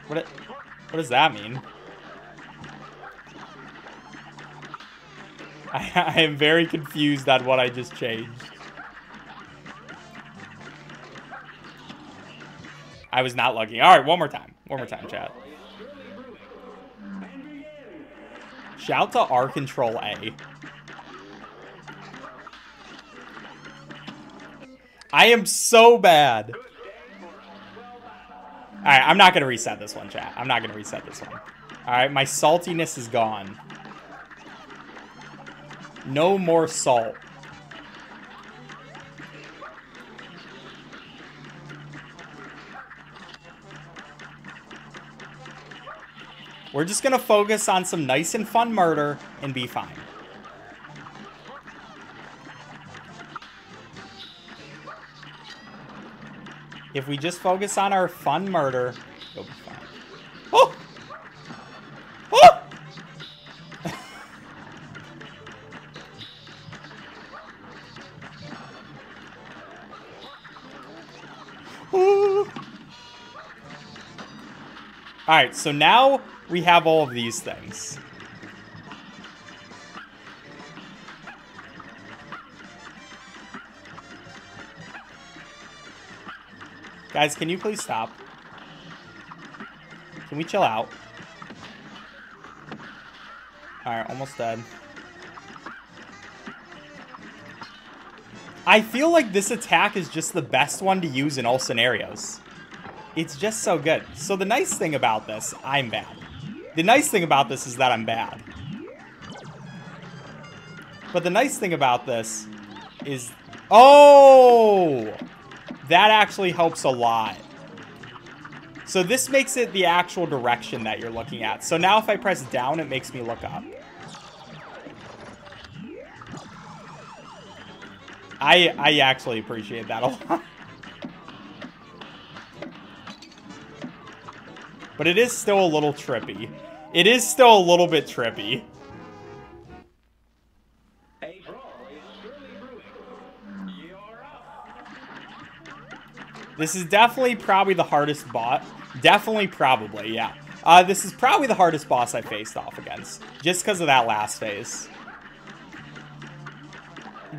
What, it, what does that mean? [LAUGHS] I, I am very confused at what I just changed. I was not lucky. All right, one more time. One more time, chat. Shout to R Control A. I am so bad. Alright, I'm not going to reset this one, chat. I'm not going to reset this one. Alright, my saltiness is gone. No more salt. We're just going to focus on some nice and fun murder and be fine. If we just focus on our fun murder, you'll be fine. Oh! Oh! [LAUGHS] Alright, so now we have all of these things. Guys, can you please stop? Can we chill out? Alright, almost dead. I feel like this attack is just the best one to use in all scenarios. It's just so good. So the nice thing about this, I'm bad. The nice thing about this is that I'm bad. But the nice thing about this is... Oh! That actually helps a lot. So this makes it the actual direction that you're looking at. So now if I press down, it makes me look up. I, I actually appreciate that a lot. But it is still a little trippy. It is still a little bit trippy. This is definitely probably the hardest bot. Definitely probably, yeah. Uh, this is probably the hardest boss I faced off against. Just because of that last phase.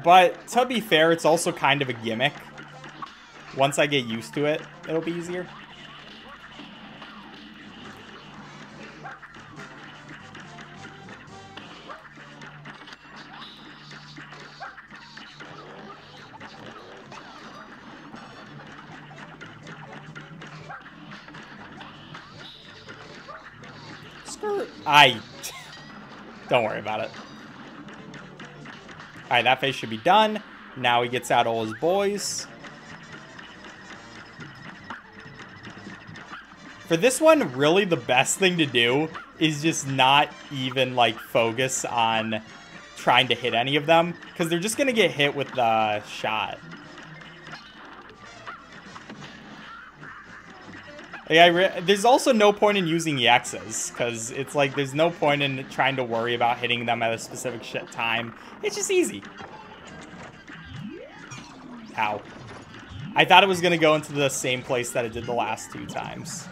But, to be fair, it's also kind of a gimmick. Once I get used to it, it'll be easier. I... [LAUGHS] Don't worry about it. Alright, that phase should be done. Now he gets out all his boys. For this one, really the best thing to do is just not even, like, focus on trying to hit any of them, because they're just going to get hit with the shot. Yeah, there's also no point in using EXs, because it's like, there's no point in trying to worry about hitting them at a specific shit time. It's just easy. Ow. I thought it was going to go into the same place that it did the last two times.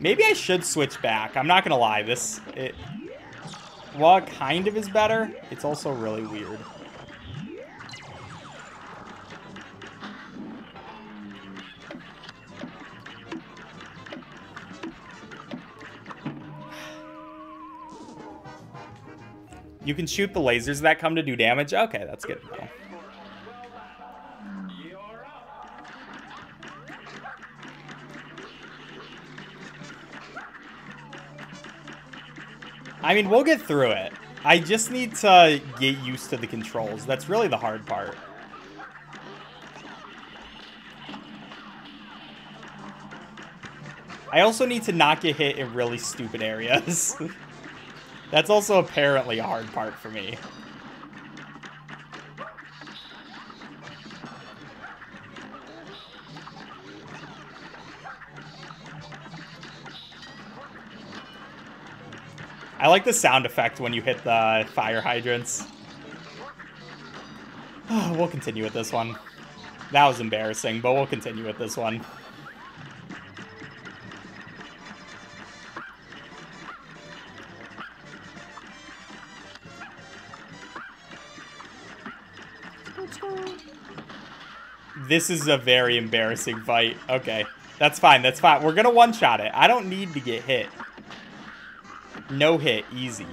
Maybe I should switch back. I'm not going to lie. This... It, while it kind of is better, it's also really weird. You can shoot the lasers that come to do damage? Okay, that's good I mean, we'll get through it. I just need to get used to the controls. That's really the hard part. I also need to not get hit in really stupid areas. [LAUGHS] That's also apparently a hard part for me. I like the sound effect when you hit the fire hydrants. [SIGHS] we'll continue with this one. That was embarrassing, but we'll continue with this one. This is a very embarrassing fight. Okay, that's fine, that's fine. We're gonna one-shot it. I don't need to get hit. No hit, easy.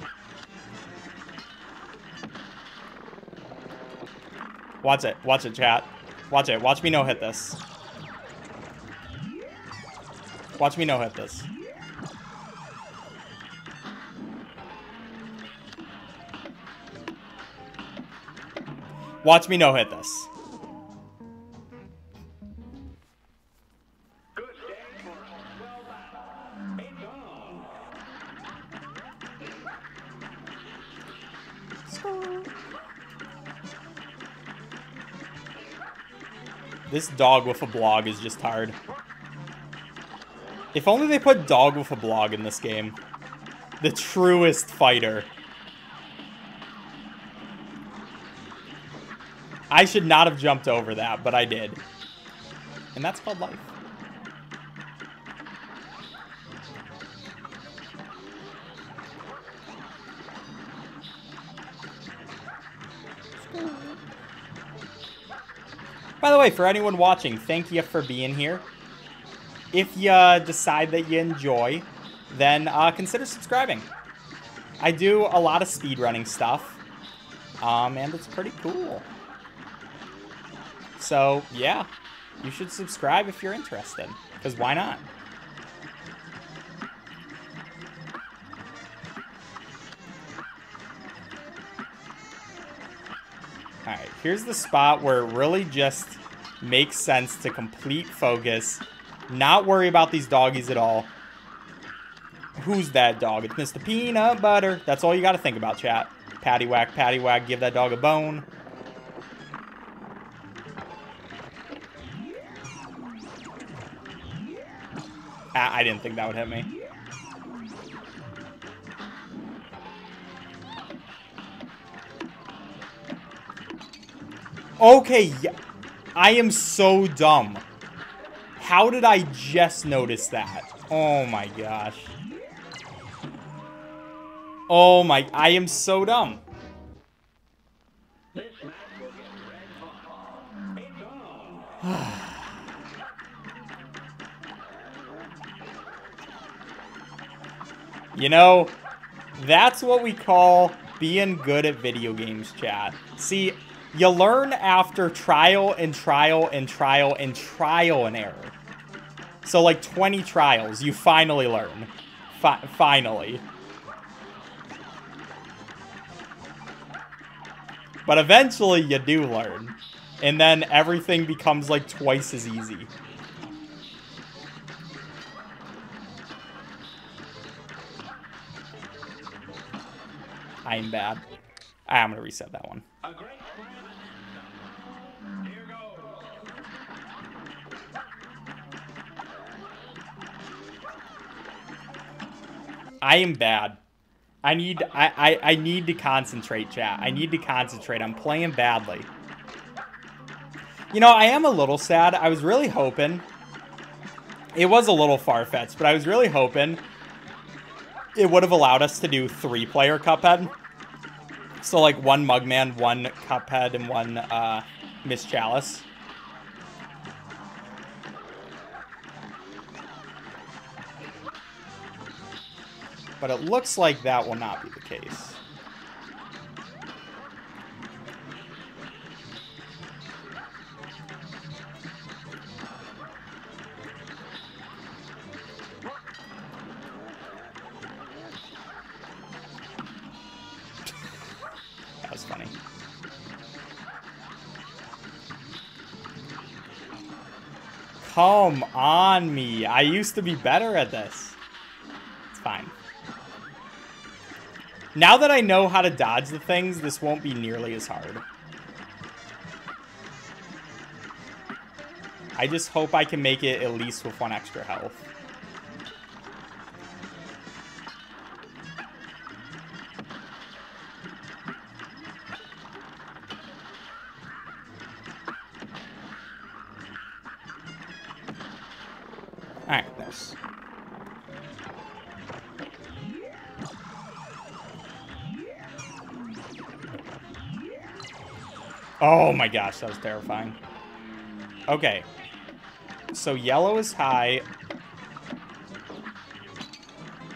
Watch it, watch it, chat. Watch it, watch me no hit this. Watch me no hit this. Watch me no hit this. This dog with a blog is just hard. If only they put dog with a blog in this game. The truest fighter. I should not have jumped over that, but I did. And that's called life. By the way, for anyone watching, thank you for being here. If you decide that you enjoy, then uh, consider subscribing. I do a lot of speedrunning stuff, um, and it's pretty cool. So, yeah, you should subscribe if you're interested, because why not? Here's the spot where it really just makes sense to complete focus, not worry about these doggies at all. Who's that dog? It's Mr. Peanut Butter. That's all you got to think about, chat. Patty whack, whack, give that dog a bone. Ah, I didn't think that would hit me. Okay. I am so dumb. How did I just notice that? Oh my gosh. Oh my, I am so dumb. [SIGHS] you know, that's what we call being good at video games, chat. See, you learn after trial and trial and trial and trial and error. So like 20 trials, you finally learn. Fi finally. But eventually you do learn. And then everything becomes like twice as easy. I'm bad. I'm gonna reset that one. I am bad. I need I, I, I need to concentrate, chat. I need to concentrate. I'm playing badly. You know, I am a little sad. I was really hoping. It was a little far-fetched, but I was really hoping it would have allowed us to do three-player Cuphead. So, like, one Mugman, one Cuphead, and one uh, Miss Chalice. But it looks like that will not be the case. that was funny. Come on me. I used to be better at this. It's fine. Now that I know how to dodge the things, this won't be nearly as hard. I just hope I can make it at least with one extra health. Alright, nice. Oh my gosh, that was terrifying. Okay. So yellow is high.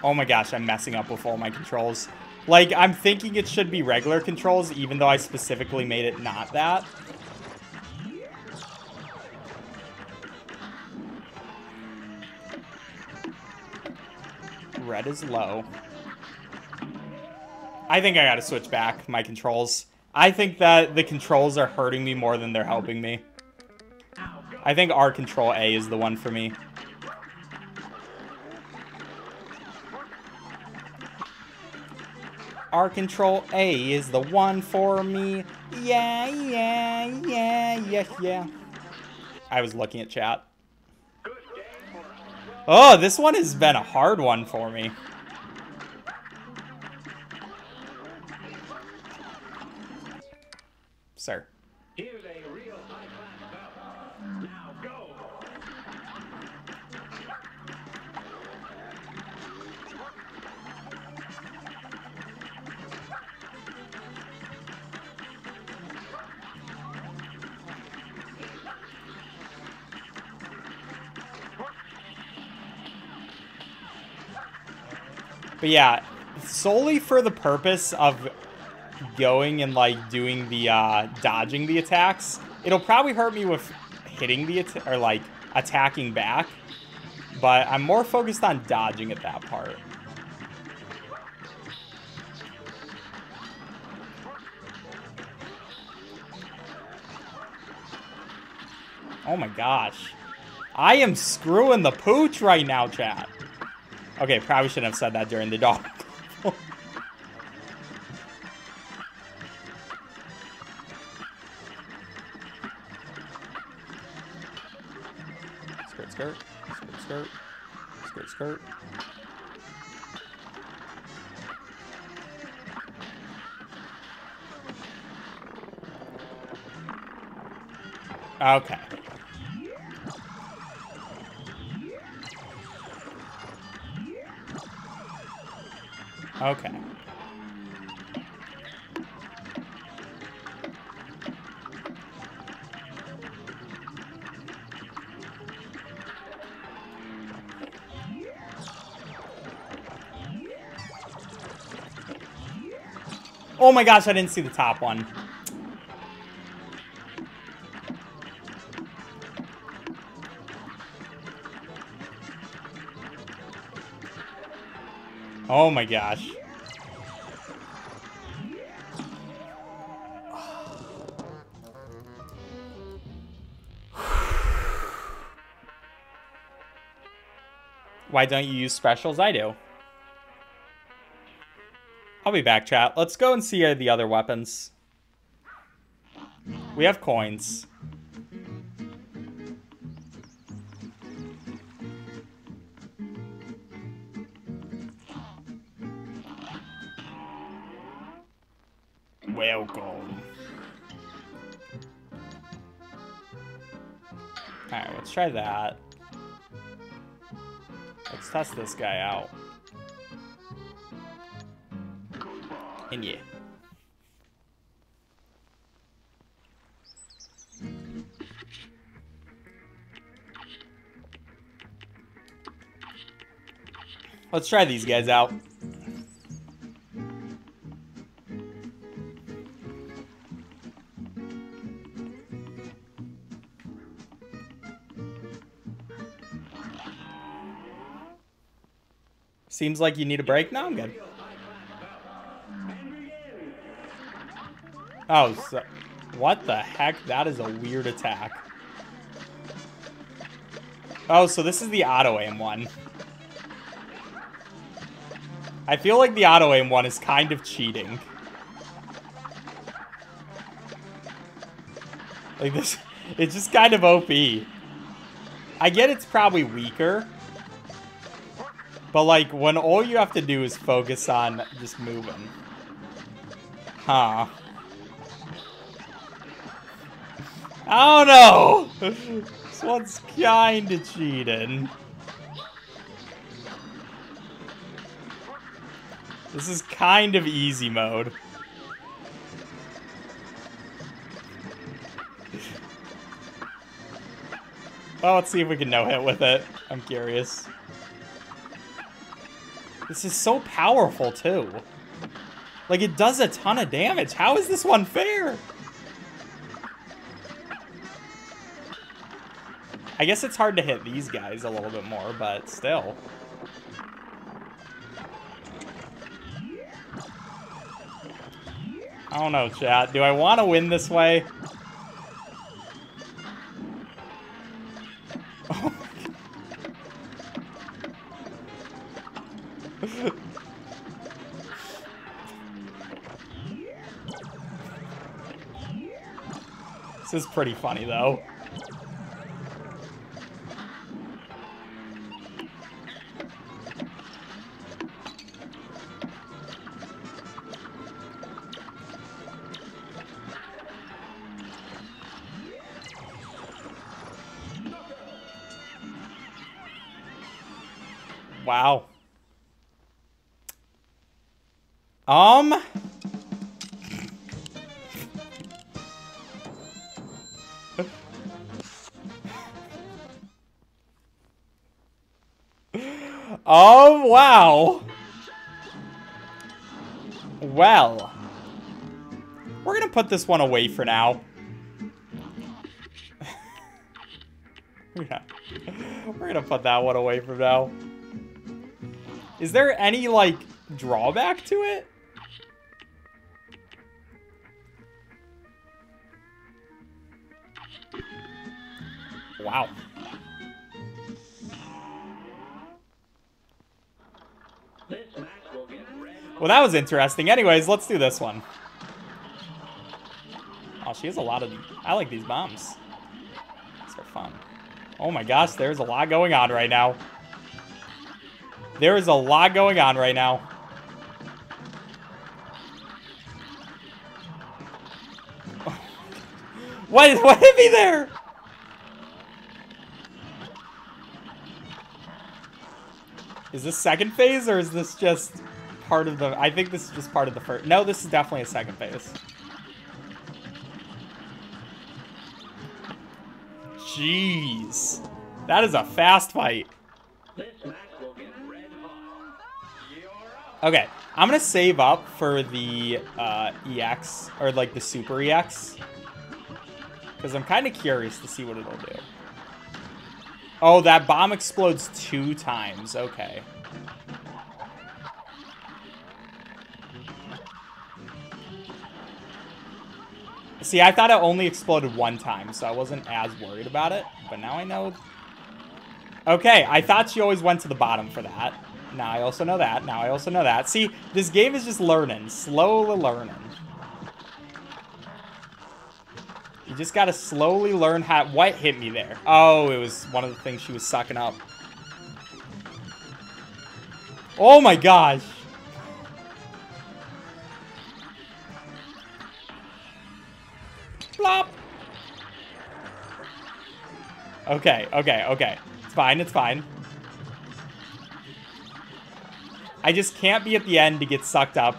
Oh my gosh, I'm messing up with all my controls. Like, I'm thinking it should be regular controls, even though I specifically made it not that. Red is low. I think I gotta switch back my controls. I think that the controls are hurting me more than they're helping me. I think R control A is the one for me. R control A is the one for me. Yeah, yeah, yeah, yeah, yeah. I was looking at chat. Oh, this one has been a hard one for me. But yeah, solely for the purpose of going and like doing the uh, dodging the attacks, it'll probably hurt me with hitting the at- or like attacking back. But I'm more focused on dodging at that part. Oh my gosh. I am screwing the pooch right now, chat. Okay, probably shouldn't have said that during the dog. skirt, skirt, skirt, skirt, skirt, skirt. Okay. Okay. Oh my gosh, I didn't see the top one. Oh my gosh. [SIGHS] Why don't you use specials? I do. I'll be back, chat. Let's go and see the other weapons. We have coins. Try that. Let's test this guy out. And yeah. Let's try these guys out. Seems like you need a break. No, I'm good. Oh, so, what the heck? That is a weird attack. Oh, so this is the auto aim one. I feel like the auto aim one is kind of cheating. Like this, [LAUGHS] it's just kind of OP. I get it's probably weaker. But like, when all you have to do is focus on just moving. Huh. I don't know. This one's kinda cheating. This is kind of easy mode. Well, let's see if we can no-hit with it. I'm curious. This is so powerful, too. Like, it does a ton of damage. How is this one fair? I guess it's hard to hit these guys a little bit more, but still. I don't know, chat. Do I want to win this way? This is pretty funny, though. Put this one away for now. [LAUGHS] We're going to put that one away for now. Is there any, like, drawback to it? Wow. Well, that was interesting. Anyways, let's do this one. She has a lot of... I like these bombs. These are fun. Oh my gosh, there's a lot going on right now. There is a lot going on right now. What, what hit me there? Is this second phase or is this just part of the... I think this is just part of the first... No, this is definitely a second phase. Jeez. That is a fast fight. Okay, I'm gonna save up for the uh, EX, or like the Super EX. Because I'm kind of curious to see what it'll do. Oh, that bomb explodes two times. Okay. See, I thought it only exploded one time, so I wasn't as worried about it. But now I know Okay, I thought she always went to the bottom for that. Now I also know that. Now I also know that. See, this game is just learning. Slowly learning. You just gotta slowly learn how... What hit me there? Oh, it was one of the things she was sucking up. Oh my gosh. Okay, okay, okay. It's fine, it's fine. I just can't be at the end to get sucked up.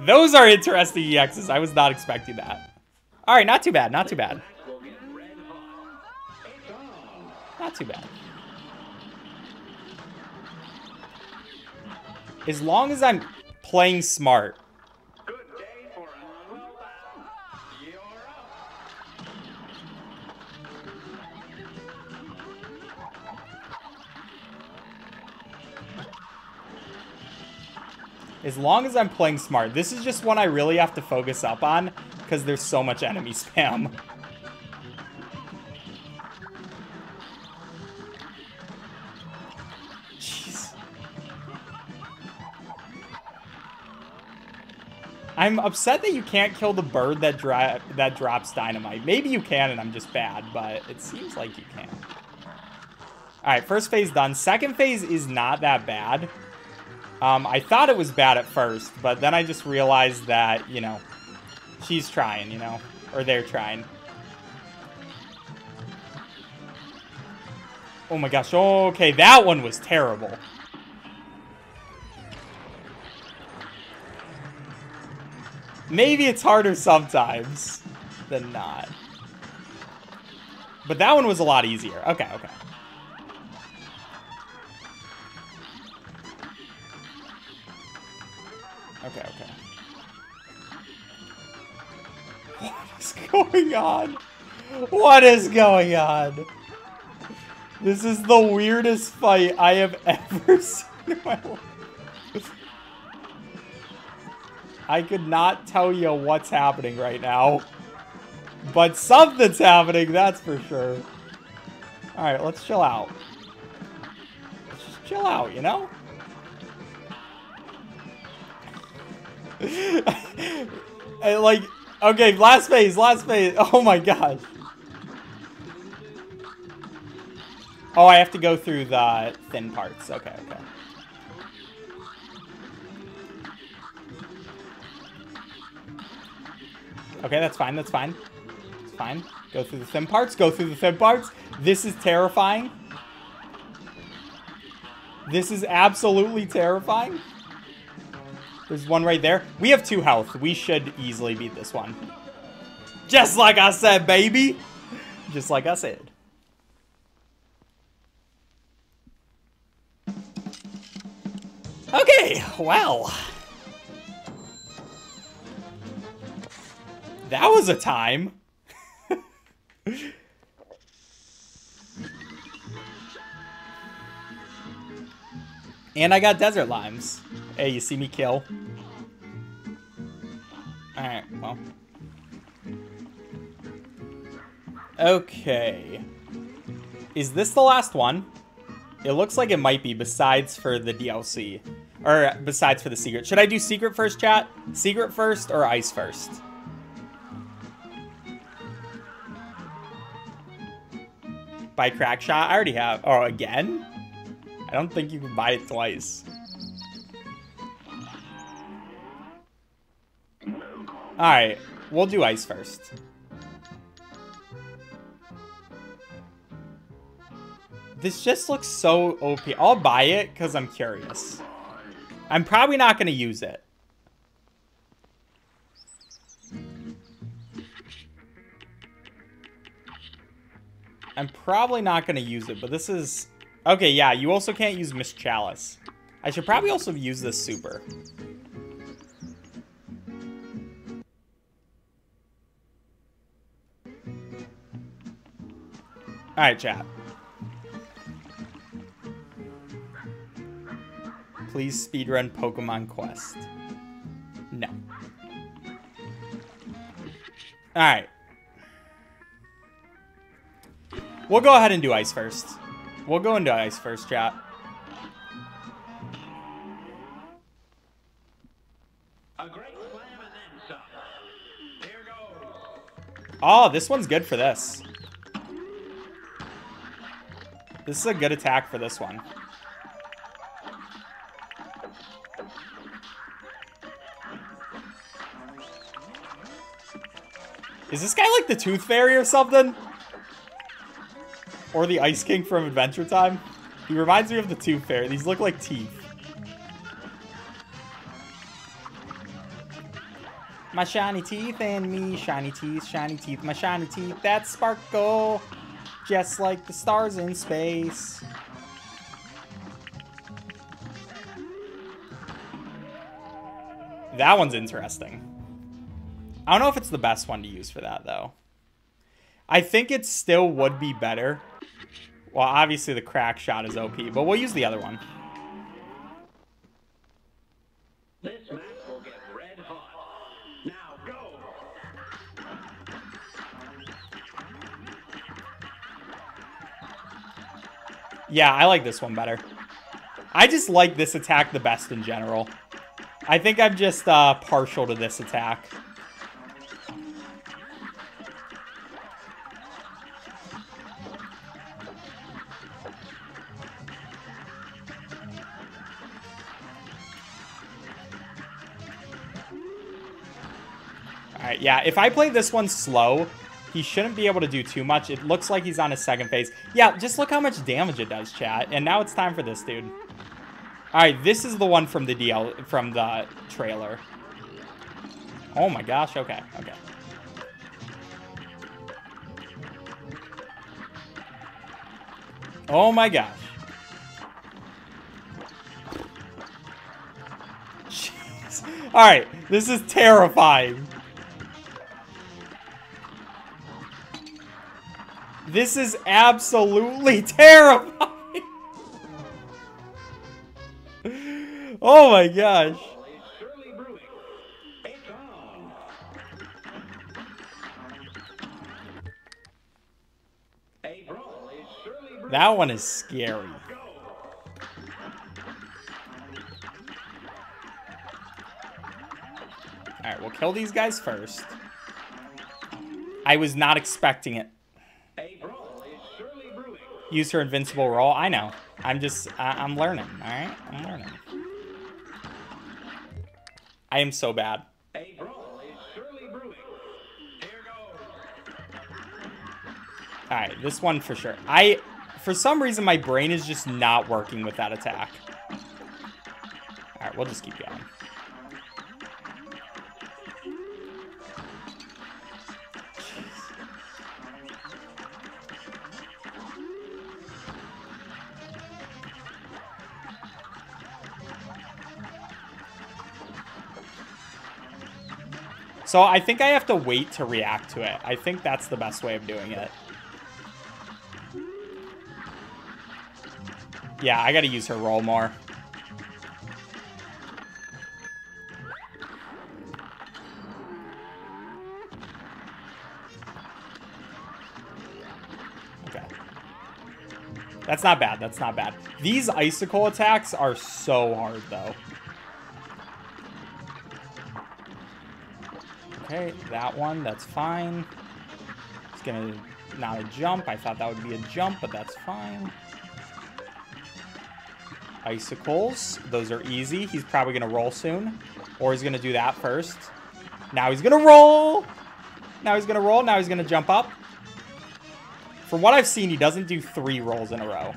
Those are interesting EXs. I was not expecting that. All right, not too bad, not too bad. Not too bad. As long as I'm playing smart. As long as I'm playing smart. This is just one I really have to focus up on because there's so much enemy [LAUGHS] spam. Jeez. I'm upset that you can't kill the bird that dri that drops dynamite. Maybe you can and I'm just bad, but it seems like you can. Alright, first phase done. Second phase is not that bad. Um, I thought it was bad at first, but then I just realized that, you know, she's trying, you know, or they're trying. Oh my gosh, okay, that one was terrible. Maybe it's harder sometimes than not. But that one was a lot easier. Okay, okay. Okay, okay. What is going on? What is going on? This is the weirdest fight I have ever [LAUGHS] seen in my life. I could not tell you what's happening right now. But something's happening, that's for sure. Alright, let's chill out. Let's just chill out, you know? [LAUGHS] And, like, okay, last phase, last phase. [LAUGHS] Oh my gosh. Oh, I have to go through the thin parts. Okay, okay. Okay, that's fine, that's fine. It's fine. Go through the thin parts, go through the thin parts. This is terrifying. This is absolutely terrifying. There's one right there. We have two health. We should easily beat this one. Just like I said, baby. Just like I said. Okay, well. That was a time. [LAUGHS] and I got desert limes. Hey, you see me kill? Alright, well. Okay. Is this the last one? It looks like it might be, besides for the DLC. Or besides for the secret. Should I do secret first, chat? Secret first or ice first? Buy crack shot? I already have. Oh, again? I don't think you can buy it twice. Alright, we'll do ice first. This just looks so OP. I'll buy it because I'm curious. I'm probably not going to use it. I'm probably not going to use it, but this is... Okay, yeah, you also can't use Miss Chalice. I should probably also use this super. Alright, chat. Please speedrun Pokemon Quest. No. Alright. We'll go ahead and do ice first. We'll go into ice first, chat. A great slam and then some. Here goes. Oh, this one's good for this. This is a good attack for this one. Is this guy like the Tooth Fairy or something? Or the Ice King from Adventure Time? He reminds me of the Tooth Fairy. These look like teeth. My shiny teeth and me, shiny teeth, shiny teeth, my shiny teeth that sparkle, just like the stars in space. That one's interesting. I don't know if it's the best one to use for that, though. I think it still would be better. Well, obviously the crack shot is OP, but we'll use the other one. This match will get red hot. Now go. Yeah, I like this one better. I just like this attack the best in general. I think I'm just uh, partial to this attack. Yeah, if I play this one slow, he shouldn't be able to do too much. It looks like he's on his second phase. Yeah, just look how much damage it does, chat. And now it's time for this dude. Alright, this is the one from the DL from the trailer. Oh my gosh, okay, okay. Oh my gosh. [LAUGHS] Jeez. Alright, this is terrifying. This is absolutely [LAUGHS] terrifying. oh my gosh. That one is scary. Alright, we'll kill these guys first. I was not expecting it. A brawl is surely brewing. Use her invincible roll. I know. I'm just, I, I'm learning, alright? I'm learning. I am so bad. A brawl is surely brewing. Here goes. Alright, this one for sure. I, for some reason, my brain is just not working with that attack. Alright, we'll just keep going. So I think I have to wait to react to it. I think that's the best way of doing it. Yeah, I gotta use her roll more. Okay. That's not bad. That's not bad. These icicle attacks are so hard, though. Okay, that one, that's fine. It's gonna, not a jump. I thought that would be a jump, but that's fine. Icicles, those are easy. He's probably gonna roll soon. Or he's gonna do that first. Now he's gonna roll! Now he's gonna roll, now he's gonna jump up. From what I've seen, he doesn't do three rolls in a row.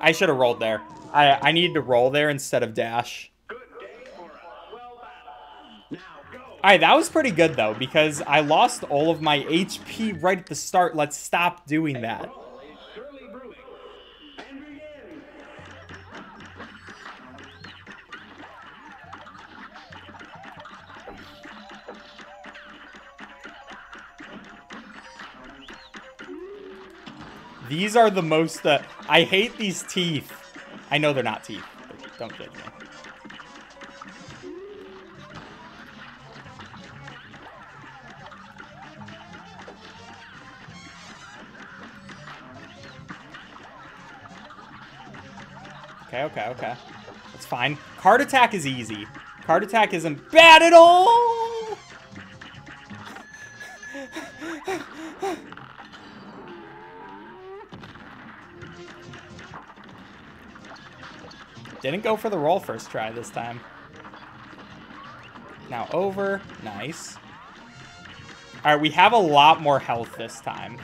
I should have rolled there. I, I needed to roll there instead of dash. Good day for a swell battle. Now go. Alright, that was pretty good though, because I lost all of my HP right at the start. Let's stop doing that. These are the most, uh, I hate these teeth. I know they're not teeth. Don't judge me. Okay, okay, okay. That's fine. Card attack is easy. Card attack isn't bad at all! Didn't go for the roll first try this time. Now over. Nice. Alright, we have a lot more health this time.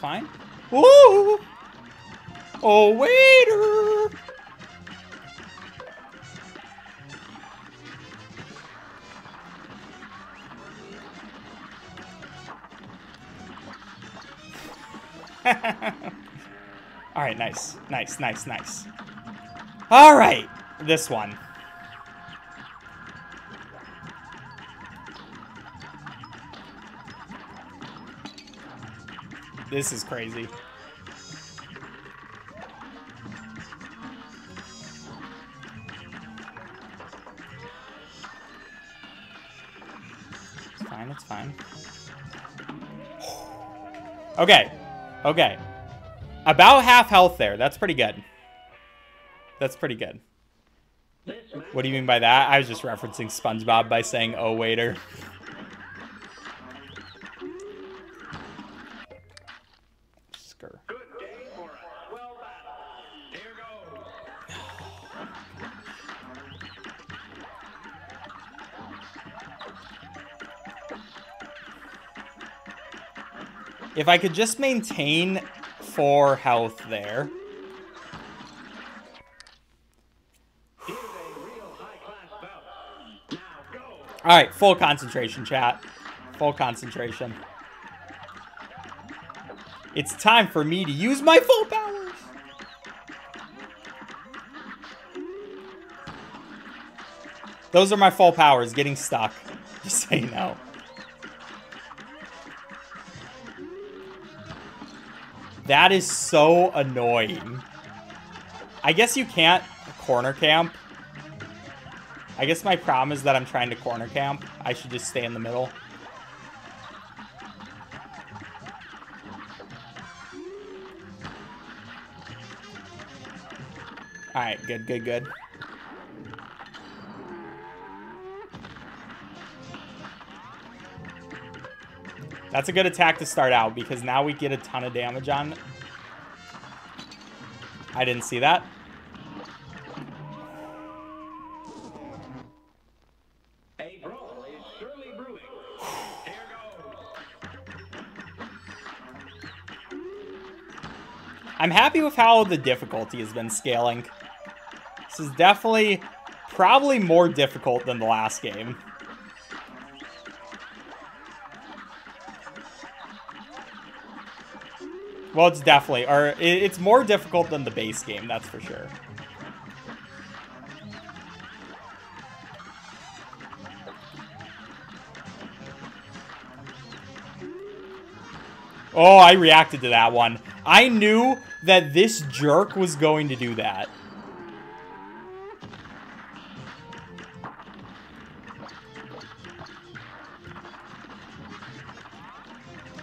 Fine. Woo! Oh, waiter! [LAUGHS] All right, nice, nice, nice, nice. All right, this one. This is crazy. It's fine, it's fine. Okay, okay. About half health there. That's pretty good. That's pretty good. What do you mean by that? I was just referencing SpongeBob by saying, oh, waiter. [LAUGHS] If I could just maintain four health there. Here's a real high-class bout. Now go. All right, full concentration, chat. Full concentration. It's time for me to use my full powers. Those are my full powers, getting stuck. [LAUGHS] Just so you know. That is so annoying. I guess you can't corner camp. I guess my problem is that I'm trying to corner camp. I should just stay in the middle. Alright, good, good, good. That's a good attack to start out because now we get a ton of damage on. I didn't see that. I'm happy with how the difficulty has been scaling. This is definitely probably more difficult than the last game. Well, it's definitely, or it's more difficult than the base game, that's for sure. Oh, I reacted to that one. I knew that this jerk was going to do that.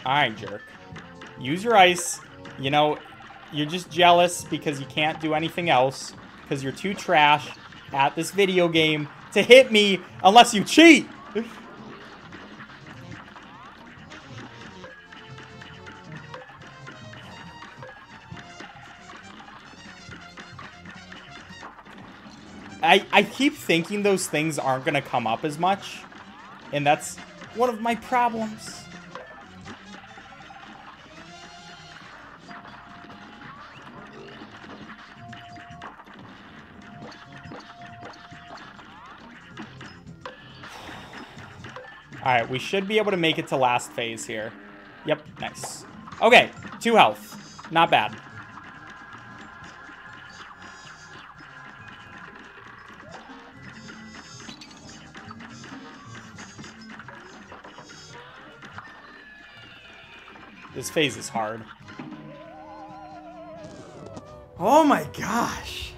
Alright, jerk. Use your ice. You know, you're just jealous because you can't do anything else. Because you're too trash at this video game to hit me unless you cheat! I, I keep thinking those things aren't going to come up as much. And that's one of my problems. Alright, we should be able to make it to last phase here. Yep, nice. Okay, two health. Not bad. This phase is hard. Oh my gosh.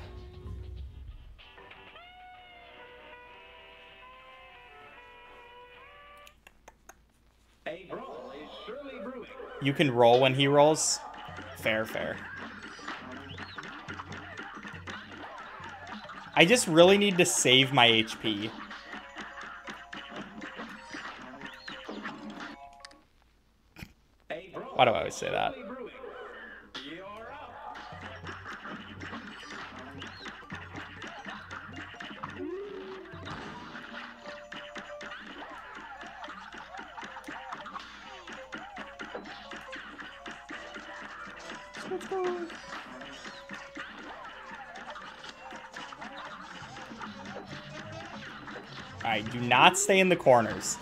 You can roll when he rolls. Fair, fair. I just really need to save my HP. Why do I always say that? Not stay in the corners.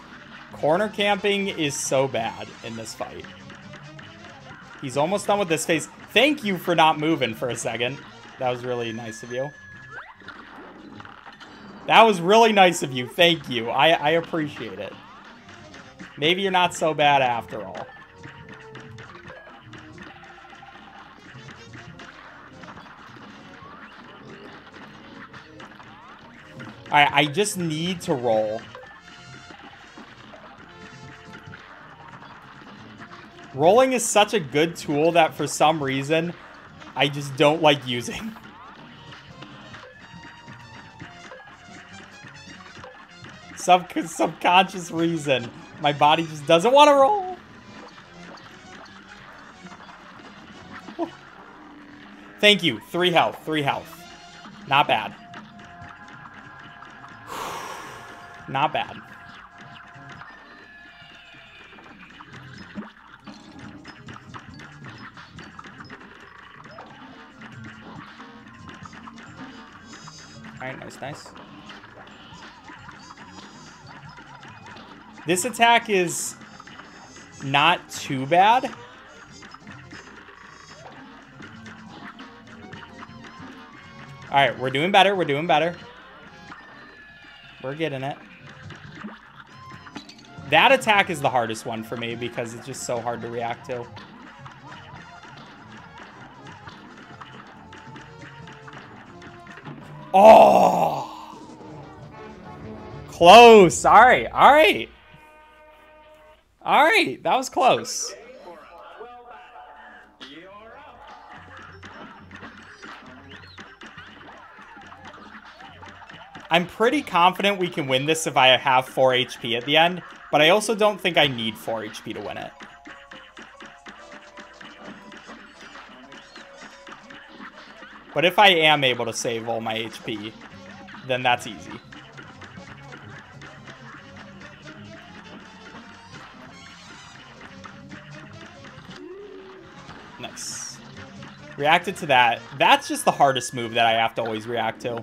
Corner camping is so bad in this fight. He's almost done with this phase. Thank you for not moving for a second. That was really nice of you. That was really nice of you. Thank you. I, I appreciate it. Maybe you're not so bad after all. Alright, I just need to roll. Rolling is such a good tool that for some reason, I just don't like using. [LAUGHS] Sub subconscious reason. My body just doesn't want to roll. [LAUGHS] Thank you. Three health. Three health. Not bad. [SIGHS] Not bad. Nice, nice. This attack is not too bad. Alright, we're doing better, we're doing better. We're getting it. That attack is the hardest one for me because it's just so hard to react to. Close. All right. All right. All right. That was close. I'm pretty confident we can win this if I have 4 HP at the end, but I also don't think I need 4 HP to win it. But if I am able to save all my HP, then that's easy. Reacted to that. That's just the hardest move that I have to always react to.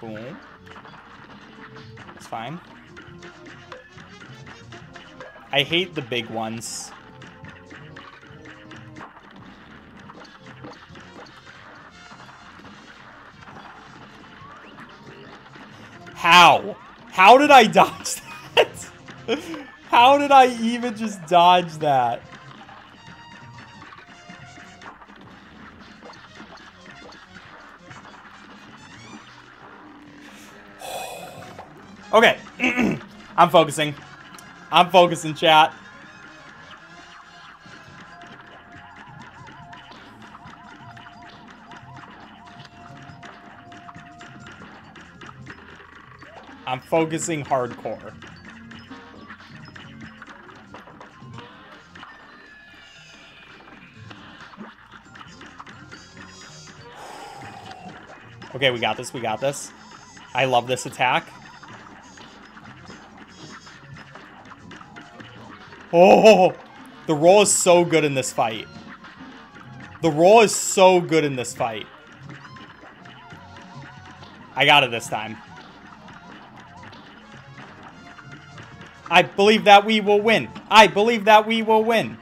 Boom. It's fine. I hate the big ones. How? How did I that? How did I even just dodge that? Okay. [CLEARS THROAT] I'm focusing. I'm focusing, chat. I'm focusing hardcore. Okay, we got this, we got this. I love this attack. Oh, the roll is so good in this fight. The roll is so good in this fight. I got it this time. I believe that we will win. I believe that we will win.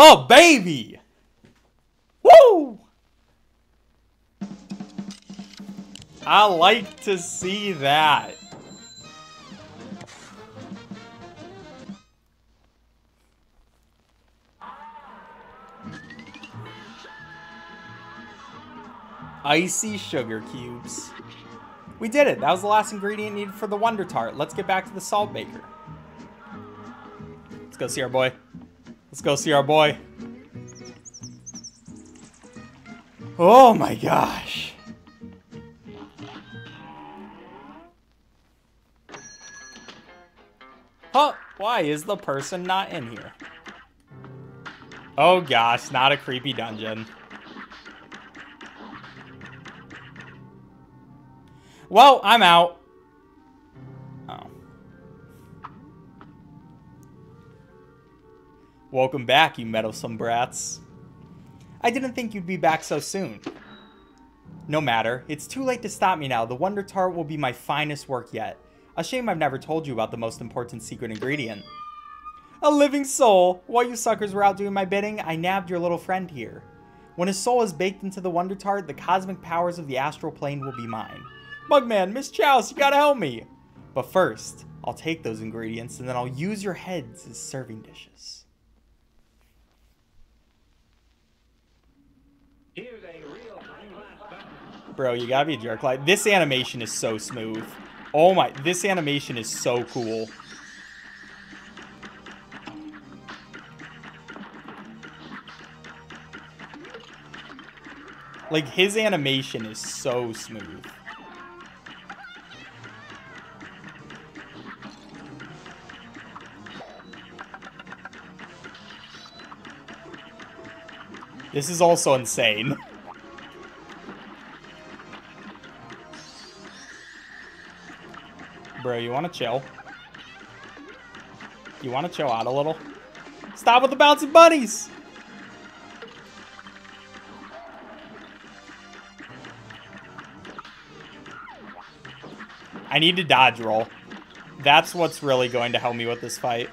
Oh, baby! Woo! I like to see that. Icy sugar cubes. We did it. That was the last ingredient needed for the Wonder Tart. Let's get back to the Saltbaker. Let's go see our boy. Let's go see our boy. Oh my gosh. Huh? Why is the person not in here? Oh gosh, not a creepy dungeon. Well, I'm out. Welcome back, you meddlesome brats. I didn't think you'd be back so soon. No matter, it's too late to stop me now. The Wonder Tart will be my finest work yet. A shame I've never told you about the most important secret ingredient. A living soul! While you suckers were out doing my bidding, I nabbed your little friend here. When his soul is baked into the Wonder Tart, the cosmic powers of the astral plane will be mine. Mugman, Miss Chalice, you gotta help me! But first, I'll take those ingredients and then I'll use your heads as serving dishes. Here's a real high-class button. Bro, you gotta be a jerk. Like, this animation is so smooth. Oh my, this animation is so cool. Like, his animation is so smooth. This is also insane. Bro, you want to chill? You want to chill out a little? Stop with the bouncing bunnies! I need to dodge roll. That's what's really going to help me with this fight.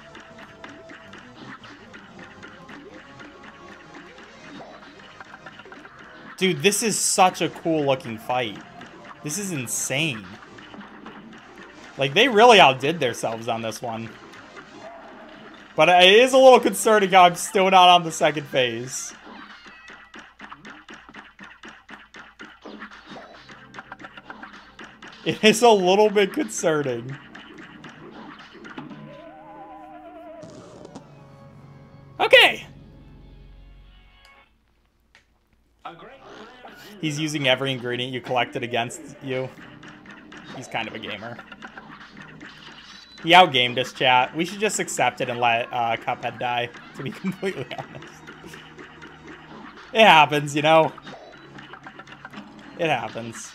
Dude, this is such a cool looking fight. This is insane. Like, they really outdid themselves on this one. But it is a little concerning how I'm still not on the second phase. It is a little bit concerning. Okay. He's using every ingredient you collected against you. He's kind of a gamer. He outgamed us, chat. We should just accept it and let uh, Cuphead die, to be [LAUGHS] completely honest. It happens, you know? It happens.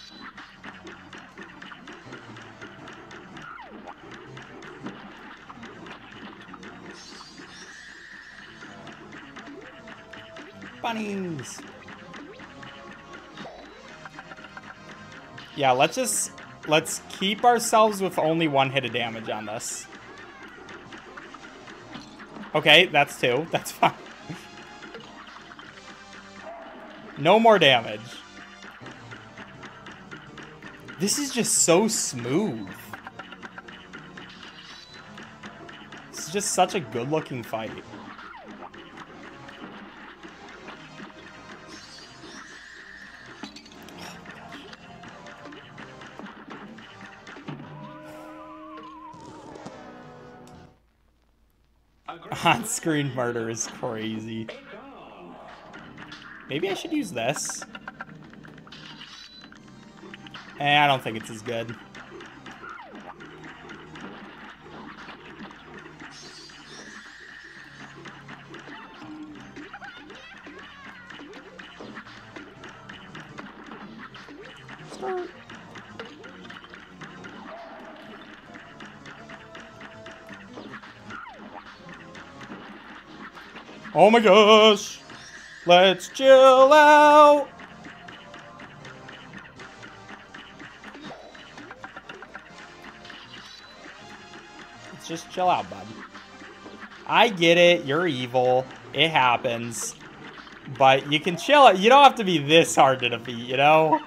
Bunnies! Yeah, let's just... Let's keep ourselves with only one hit of damage on this. Okay, that's two. [LAUGHS] That's fine. no more damage. This is just so smooth. This is just such a good-looking fight. On-screen murder is crazy. Maybe I should use this. Eh, I don't think it's as good. Oh my gosh! Let's chill out! Let's just chill out, bud. I get it, you're evil. It happens. But you can chill it. You don't have to be this hard to defeat, you know?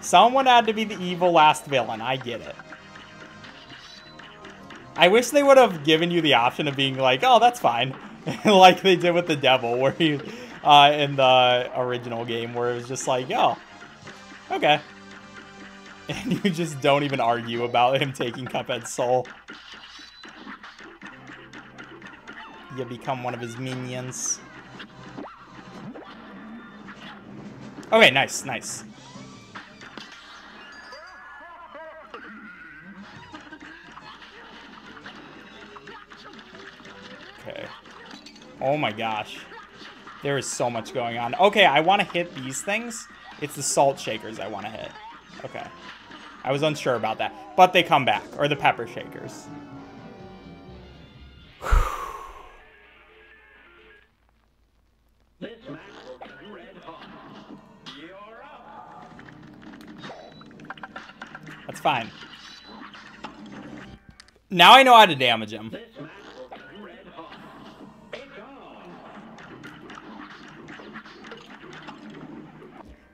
Someone had to be the evil last villain. I get it. I wish they would have given you the option of being like, oh, that's fine. [LAUGHS] like they did with the devil, where you uh, in the original game, where it was just like, yo, okay. [LAUGHS] And you just don't even argue about him taking Cuphead's soul. You become one of his minions. Okay, nice, nice. Oh my gosh. There is so much going on. Okay, I want to hit these things. It's the salt shakers I want to hit. Okay. I was unsure about that. But they come back. Or the pepper shakers. That's fine. Now I know how to damage him.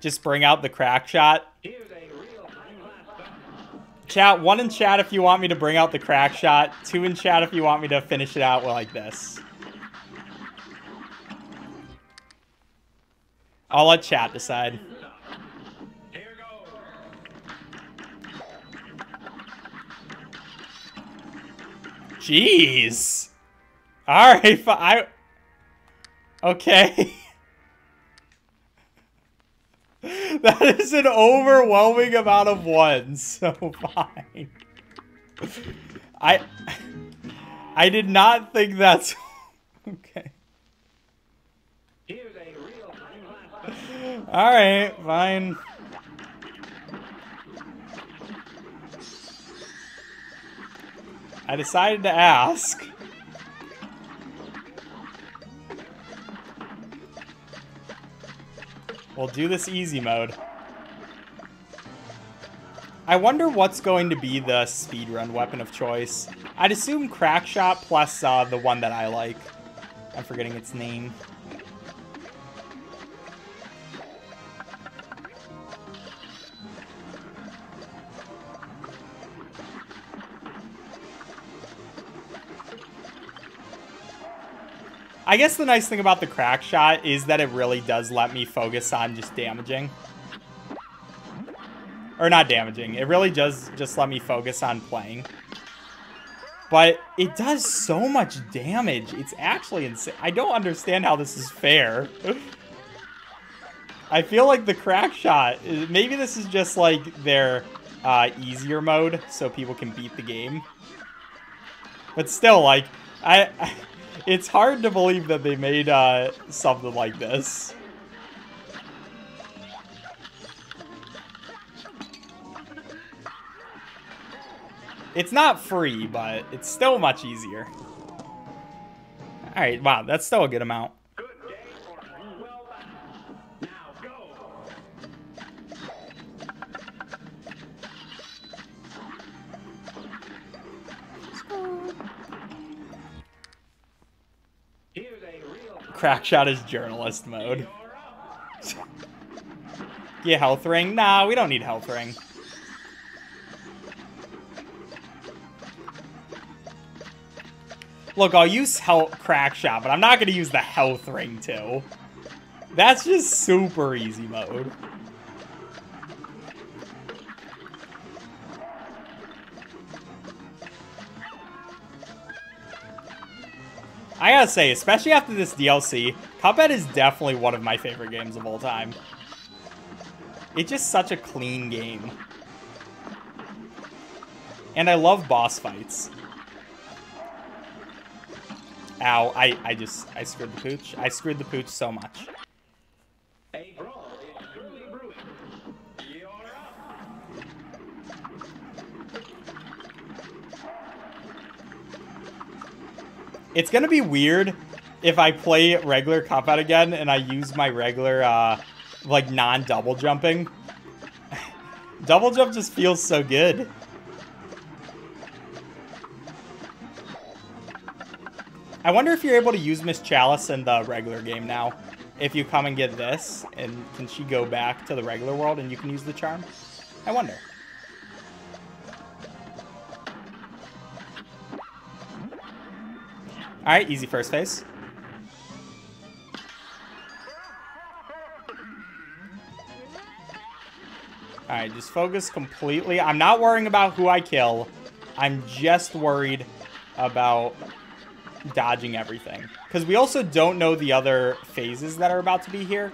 Just bring out the crack shot. Chat, one in chat if you want me to bring out the crack shot. Two in chat if you want me to finish it out like this. I'll let chat decide. Jeez. Alright, I... Okay. [LAUGHS] is an overwhelming amount of ones, [LAUGHS] so fine. I... I did not think that's... [LAUGHS] okay. Here's a real [LAUGHS] high-class battle. Alright, fine. I decided to ask. We'll do this easy mode. I wonder what's going to be the speedrun weapon of choice. I'd assume Crackshot plus uh, the one that I like. I'm forgetting its name. I guess the nice thing about the crack shot is that it really does let me focus on just damaging. Or not damaging. It really does just let me focus on playing. But it does so much damage. It's actually insane. I don't understand how this is fair. [LAUGHS] I feel like the crack shot, maybe this is just like their uh, easier mode so people can beat the game. But still, like, I, I [LAUGHS] it's hard to believe that they made uh, something like this. It's not free, but it's still much easier. Alright, wow, that's still a good amount. Crackshot is journalist mode. [LAUGHS] Yeah, health ring? Nah, we don't need health ring. Look, I'll use health crack shot, but I'm not gonna use the health ring too. That's just super easy mode. I gotta say, especially after this DLC, Cuphead is definitely one of my favorite games of all time. It's just such a clean game. And I love boss fights. Ow, I, I just, I screwed the pooch. I screwed the pooch so much. It's gonna be weird if I play regular Cuphead again and I use my regular, uh, like, non-double jumping. [LAUGHS] double jump just feels so good. I wonder if you're able to use Miss Chalice in the regular game now. If you come and get this, and can she go back to the regular world and you can use the charm? I wonder. Alright, easy first phase. Alright, just focus completely. I'm not worrying about who I kill. I'm just worried about dodging everything. Because we also don't know the other phases that are about to be here.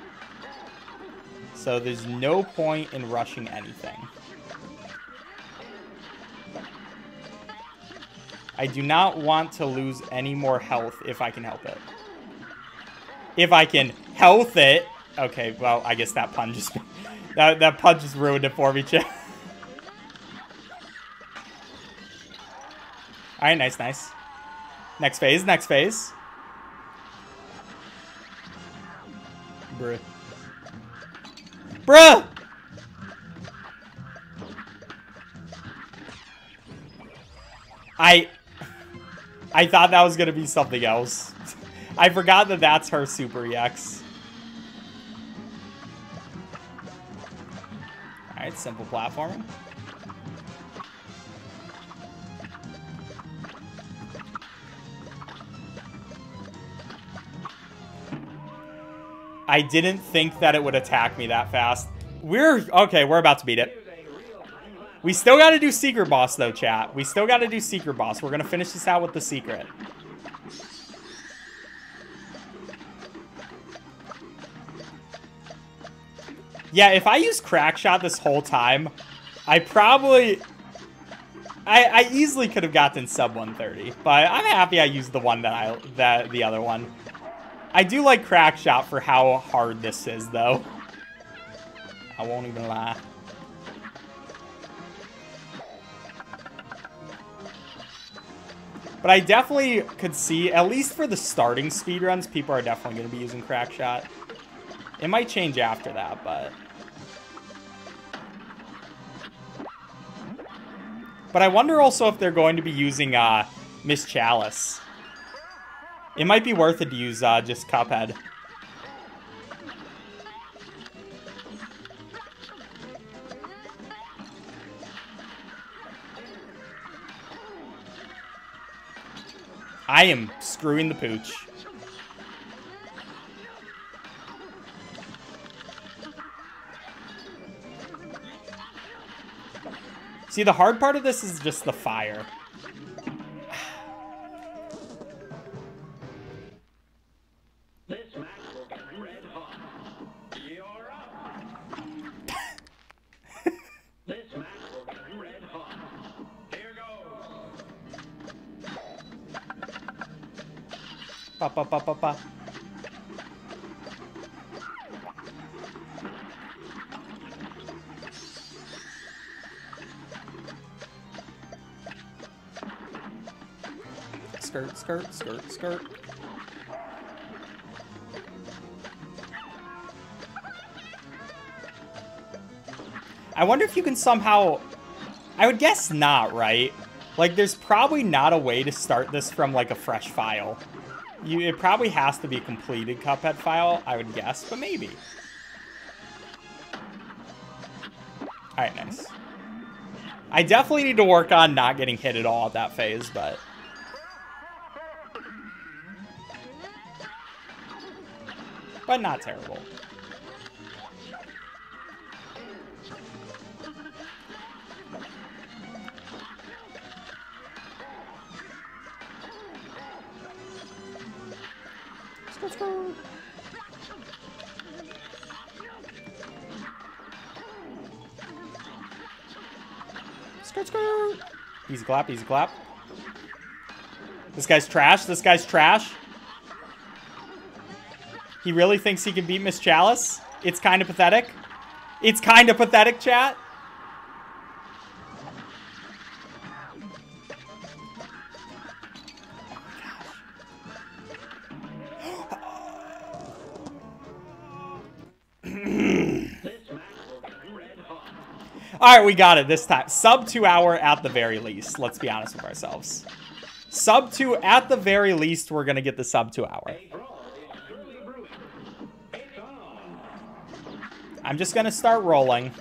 So there's no point in rushing anything. I do not want to lose any more health if I can help it. If I can health it. Okay, well, I guess that pun just... [LAUGHS] that, that pun just ruined it for me, chat. [LAUGHS] Alright, nice, nice. Next phase, next phase. Bruh. Bruh! I... I thought that was gonna be something else. [LAUGHS] I forgot that that's her Super EX. Alright, simple platforming. I didn't think that it would attack me that fast. We're... Okay, we're about to beat it. We still got to do Secret Boss, though, chat. We still got to do Secret Boss. We're going to finish this out with the Secret. Yeah, if I use Crack Shot this whole time, I probably... I, I easily could have gotten sub 130, but I'm happy I used the one that I that the other one. I do like Crack Shot for how hard this is, though. I won't even lie. But I definitely could see, at least for the starting speedruns, people are definitely going to be using Crack Shot. It might change after that, but... But I wonder also if they're going to be using uh, Miss Chalice. It might be worth it to use uh, just Cuphead. I am screwing the pooch. See, the hard part of this is just the fire. Skirt, skirt, skirt, skirt. I wonder if you can somehow... I would guess not, right? Like, there's probably not a way to start this from, like, a fresh file. You, it probably has to be a completed Cuphead file, I would guess, but maybe. Alright, nice. I definitely need to work on not getting hit at all at that phase, but... But not terrible. Easy clap, easy clap. This guy's trash. This guy's trash. He really thinks he can beat Miss Chalice? It's kind of pathetic. It's kind of pathetic, chat. All right, we got it this time. Sub two hour at the very least. Let's be honest with ourselves. Sub two at the very least. We're gonna get the sub two hour. I'm just gonna start rolling.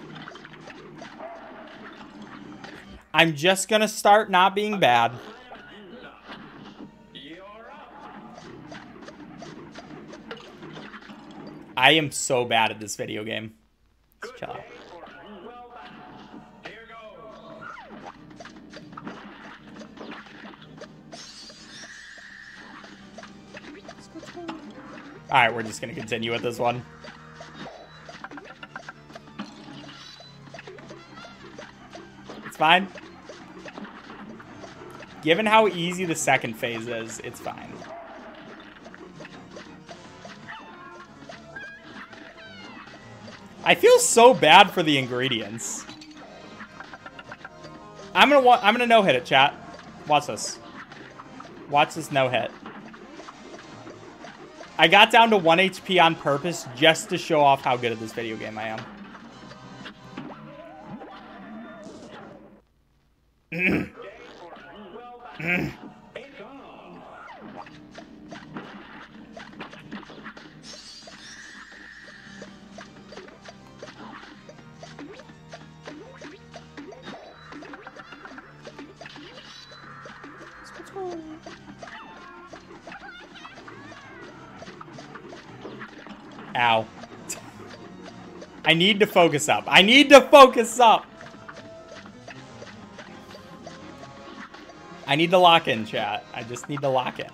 I'm just gonna start not being bad. I am so bad at this video game. Let's chill out. Alright, we're just gonna continue with this one. It's fine. Given how easy the second phase is, it's fine. I feel so bad for the ingredients. I'm gonna I'm gonna no hit it, chat. Watch this. Watch this no hit. I got down to 1 HP on purpose just to show off how good at this video game I am. It's [CLEARS THROAT] Ow. I need to focus up. I need to focus up. I need to lock in, chat. I just need to lock in.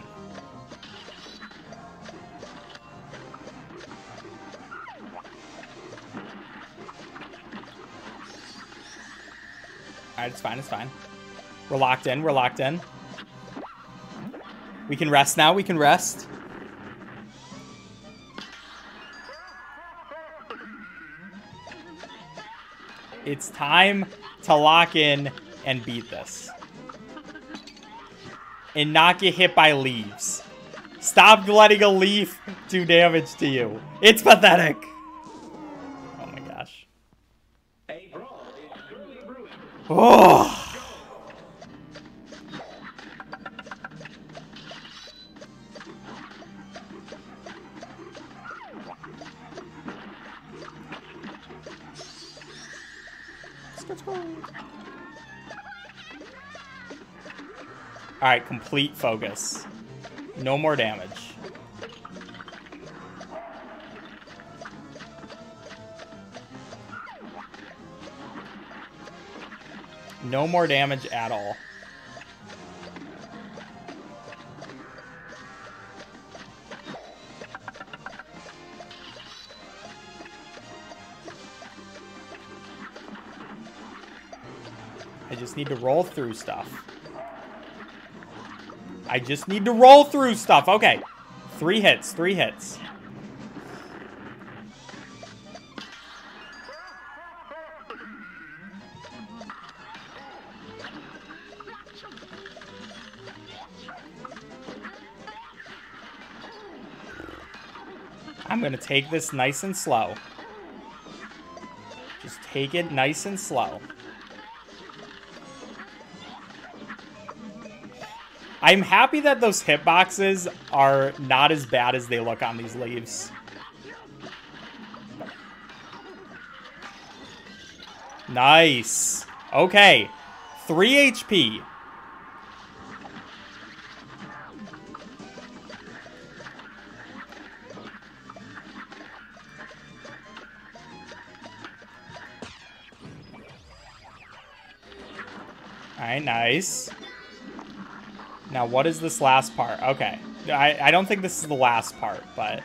Alright, it's fine, it's fine. We're locked in, we're locked in. We can rest now, we can rest. It's time to lock in and beat this. And not get hit by leaves. Stop letting a leaf do damage to you. It's pathetic. Complete focus. No more damage. No more damage at all. I just need to roll through stuff. I just need to roll through stuff. Okay. Three hits, three hits. I'm going to take this nice and slow. Just take it nice and slow. I'm happy that those hitboxes are not as bad as they look on these leaves. Nice. Okay. 3 HP. Alright, nice. Now, what is this last part? Okay. I, I don't think this is the last part, but...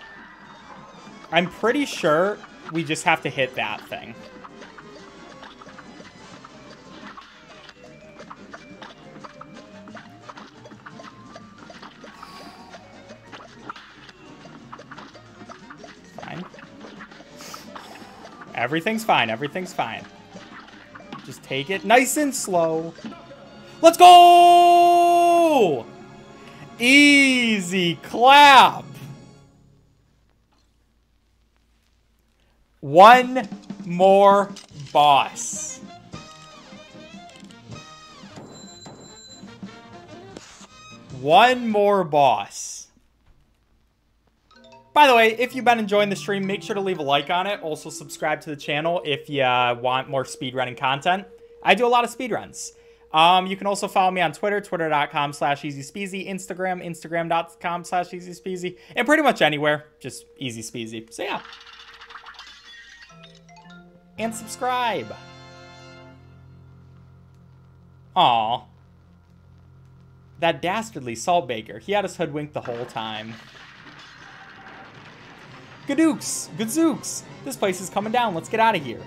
I'm pretty sure we just have to hit that thing. Fine. Everything's fine. Everything's fine. Just take it nice and slow. Let's go! Easy clap. One more boss. One more boss. By the way, if you've been enjoying the stream, make sure to leave a like on it. Also, subscribe to the channel if you uh, want more speedrunning content. I do a lot of speedruns. Um, you can also follow me on Twitter, twitter.com slash EazySpeezy, Instagram, instagram.com slash EazySpeezy, and pretty much anywhere, just EazySpeezy. So yeah. And subscribe. Aw. That dastardly Saltbaker. He had us hoodwinked the whole time. Gadooks! Gadzooks! This place is coming down. Let's get out of here.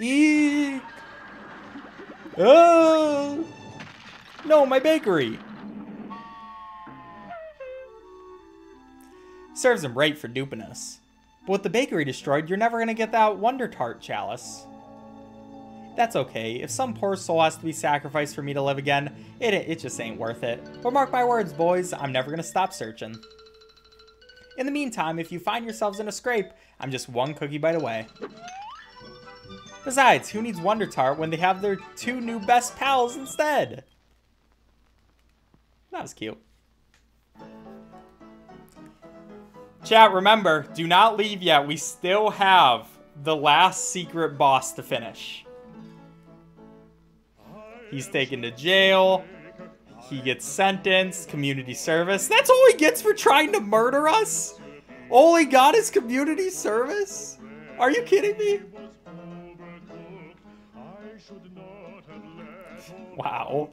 Eek! Oh! No, my bakery! Serves him right for duping us. But with the bakery destroyed, you're never gonna get that Wonder Tart chalice. That's okay. If some poor soul has to be sacrificed for me to live again, it, it just ain't worth it. But mark my words, boys, I'm never gonna stop searching. In the meantime, if you find yourselves in a scrape, I'm just one cookie bite away. Besides, who needs Wonder Tart when they have their two new best pals instead? That was cute. Chat, remember, do not leave yet. We still have the last secret boss to finish. He's taken to jail. He gets sentenced, community service. That's all he gets for trying to murder us? All he got is community service? Are you kidding me? [LAUGHS] Wow.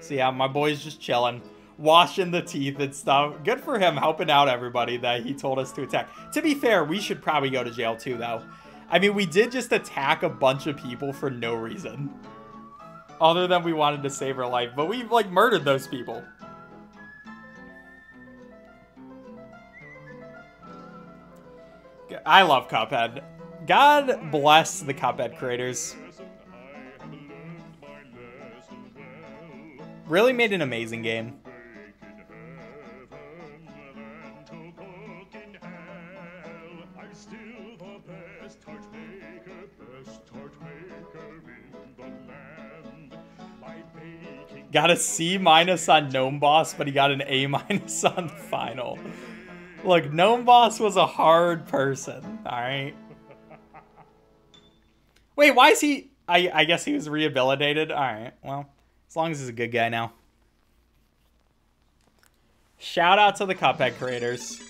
So yeah, my boy's just chilling, washing the teeth and stuff. Good for him helping out everybody that he told us to attack. To be fair, we should probably go to jail too, though. I mean, we did just attack a bunch of people for no reason. Other than we wanted to save our life, but we've, like, murdered those people. I love Cuphead. God bless the Cuphead creators. Really made an amazing game. Got a C minus on Gnome Boss, but he got an A [LAUGHS] minus on the Final. Look, Gnome Boss was a hard person, alright? Wait, why is he... I, I guess he was rehabilitated? Alright, well, as long as he's a good guy now. Shout out to the Cuphead creators.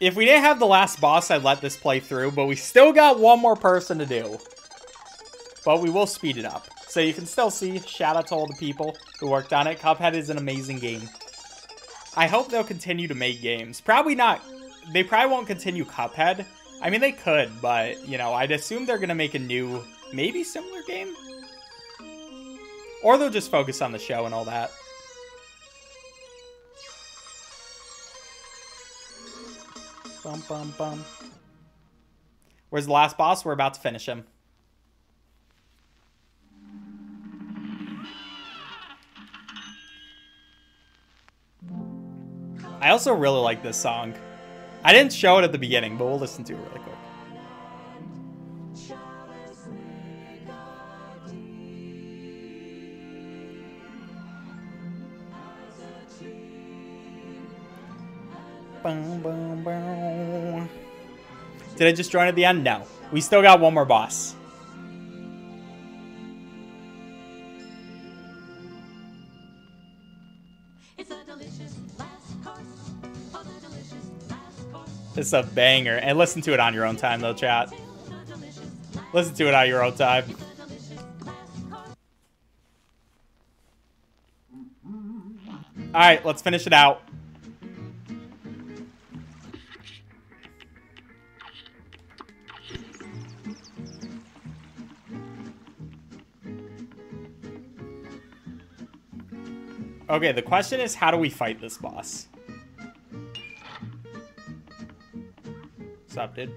If we didn't have the last boss, I'd let this play through, but we still got one more person to do. But we will speed it up. So you can still see, shout out to all the people who worked on it. Cuphead is an amazing game. I hope they'll continue to make games. Probably not. They probably won't continue Cuphead. I mean, they could, but, you know, I'd assume they're going to make a new, maybe similar game? Or they'll just focus on the show and all that. Bum, bum, bum. Where's the last boss? We're about to finish him. I also really like this song. I didn't show it at the beginning, but we'll listen to it really quick. Did I just join at the end? No. We still got one more boss. It's a banger. And listen to it on your own time, though, chat. Listen to it on your own time. Alright, let's finish it out. Okay, the question is, how do we fight this boss? Up, dude?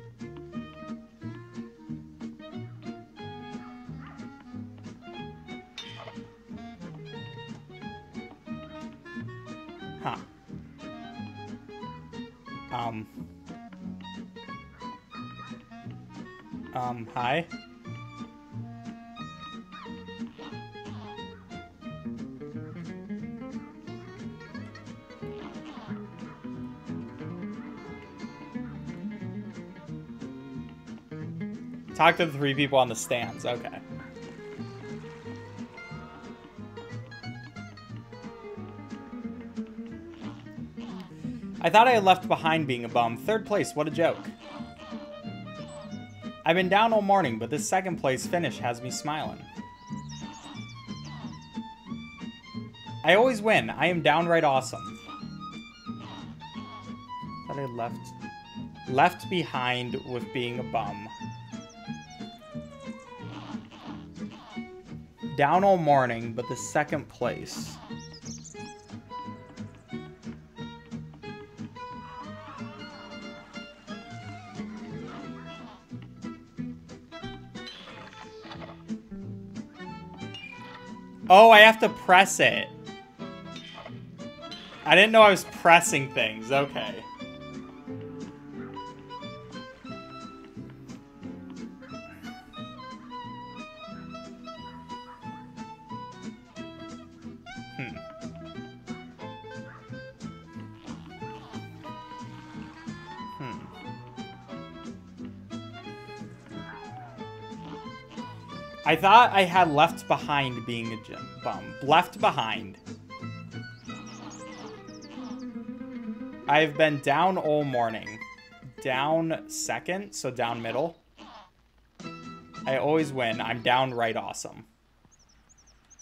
Huh. Um. Um, hi? Talk to the three people on the stands. Okay. I thought I had left behind being a bum. Third place, what a joke. I've been down all morning, but this second place finish has me smiling. I always win. I am downright awesome. Thought I left left behind with being a bum. Down all morning, but the second place. Oh, I have to press it. I didn't know I was pressing things. Okay. Thought I had left behind being a gym bum. Left behind. I've been down all morning. Down second, so down middle. I always win. I'm down right awesome.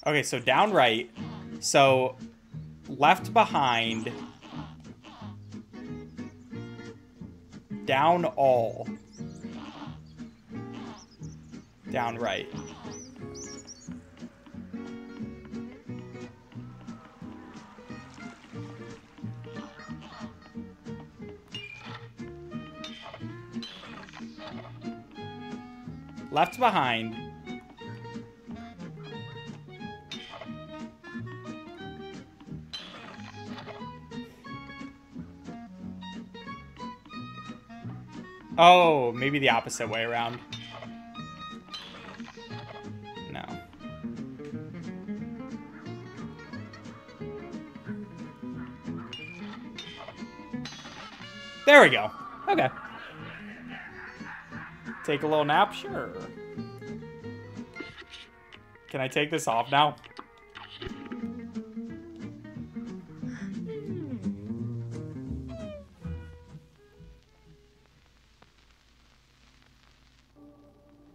Okay, so down right. So left behind. Down all. Down right. Left behind. Oh, maybe the opposite way around. No. There we go. Okay. Take a little nap? Sure. Can I take this off now?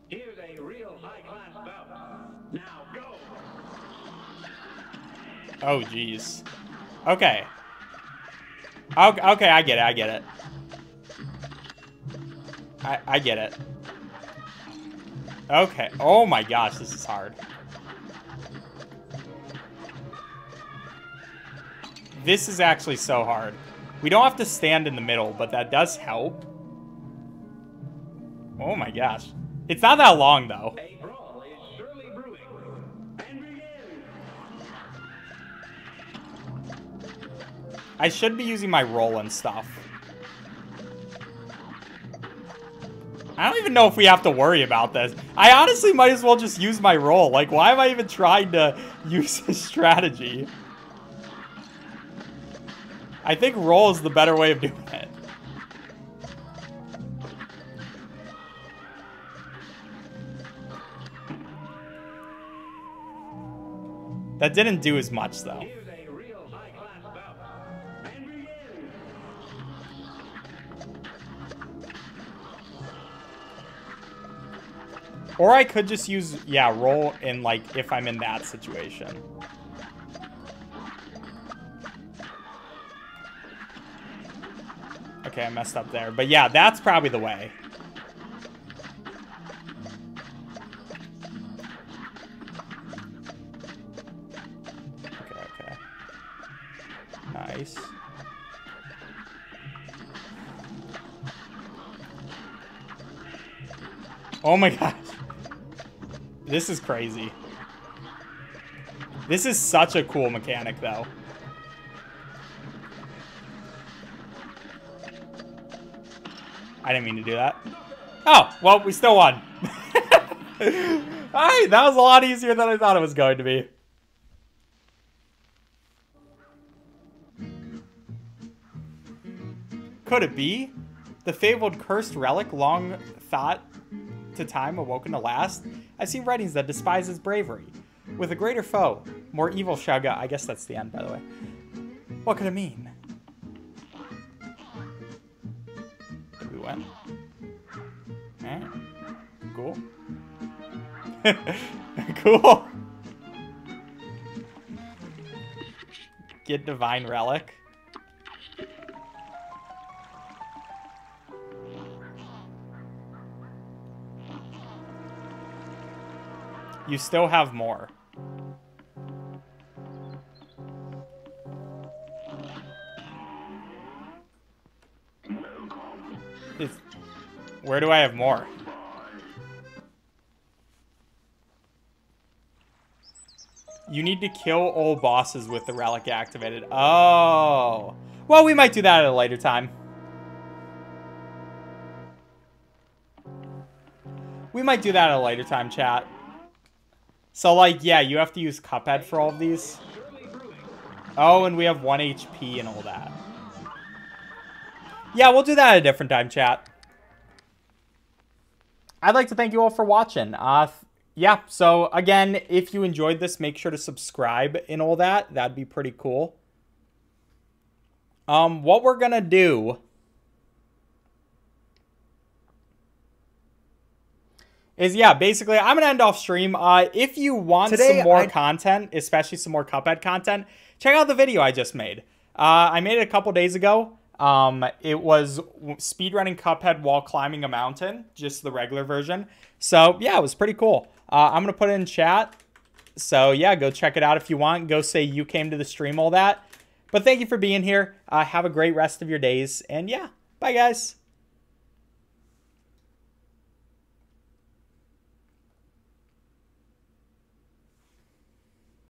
Here's a real high-class bout. Now go. Oh, jeez. Okay. Okay, okay, I get it, I get it. I, I get it. Okay. Oh my gosh, this is hard. This is actually so hard. We don't have to stand in the middle, but that does help. Oh my gosh. It's not that long, though. A brawl is surely brewing. And begin. I should be using my roll and stuff. I don't even know if we have to worry about this. I honestly might as well just use my roll. Like, why am I even trying to [LAUGHS] use this strategy? I think roll is the better way of doing it. That didn't do as much, though. Or I could just use, yeah, roll in, like, if I'm in that situation. Okay, I messed up there. But yeah, that's probably the way. Okay, okay. Nice. Oh my [LAUGHS] gosh. This is crazy. This is such a cool mechanic, though. I didn't mean to do that. Oh, well, we still won. [LAUGHS] Alright, that was a lot easier than I thought it was going to be. Could it be? The fabled cursed relic long thought to time awoken to last? I've seen writings that despises bravery. With a greater foe, more evil shall go. I guess that's the end, by the way. What could it mean? Did we win? Alright. Cool. [LAUGHS] cool. Get Divine Relic. You still have more. Where do I have more? You need to kill all bosses with the relic activated. Oh. Well, we might do that at a later time. We might do that at a later time, chat. So, like, yeah, you have to use Cuphead for all of these. Oh, and we have 1 HP and all that. Yeah, we'll do that at a different time, chat. I'd like to thank you all for watching. Uh, yeah, so again, if you enjoyed this, make sure to subscribe and all that. That'd be pretty cool. Um, what we're gonna do is yeah, basically I'm gonna end off stream. Uh, if you want Today, some more I... content, especially some more Cuphead content, check out the video I just made. Uh, I made it a couple days ago. Um, it was speedrunning Cuphead while climbing a mountain, just the regular version. So yeah, it was pretty cool. Uh, I'm gonna put it in chat. So yeah, go check it out if you want. Go say you came to the stream, all that. But thank you for being here. Uh, have a great rest of your days, and yeah, bye guys.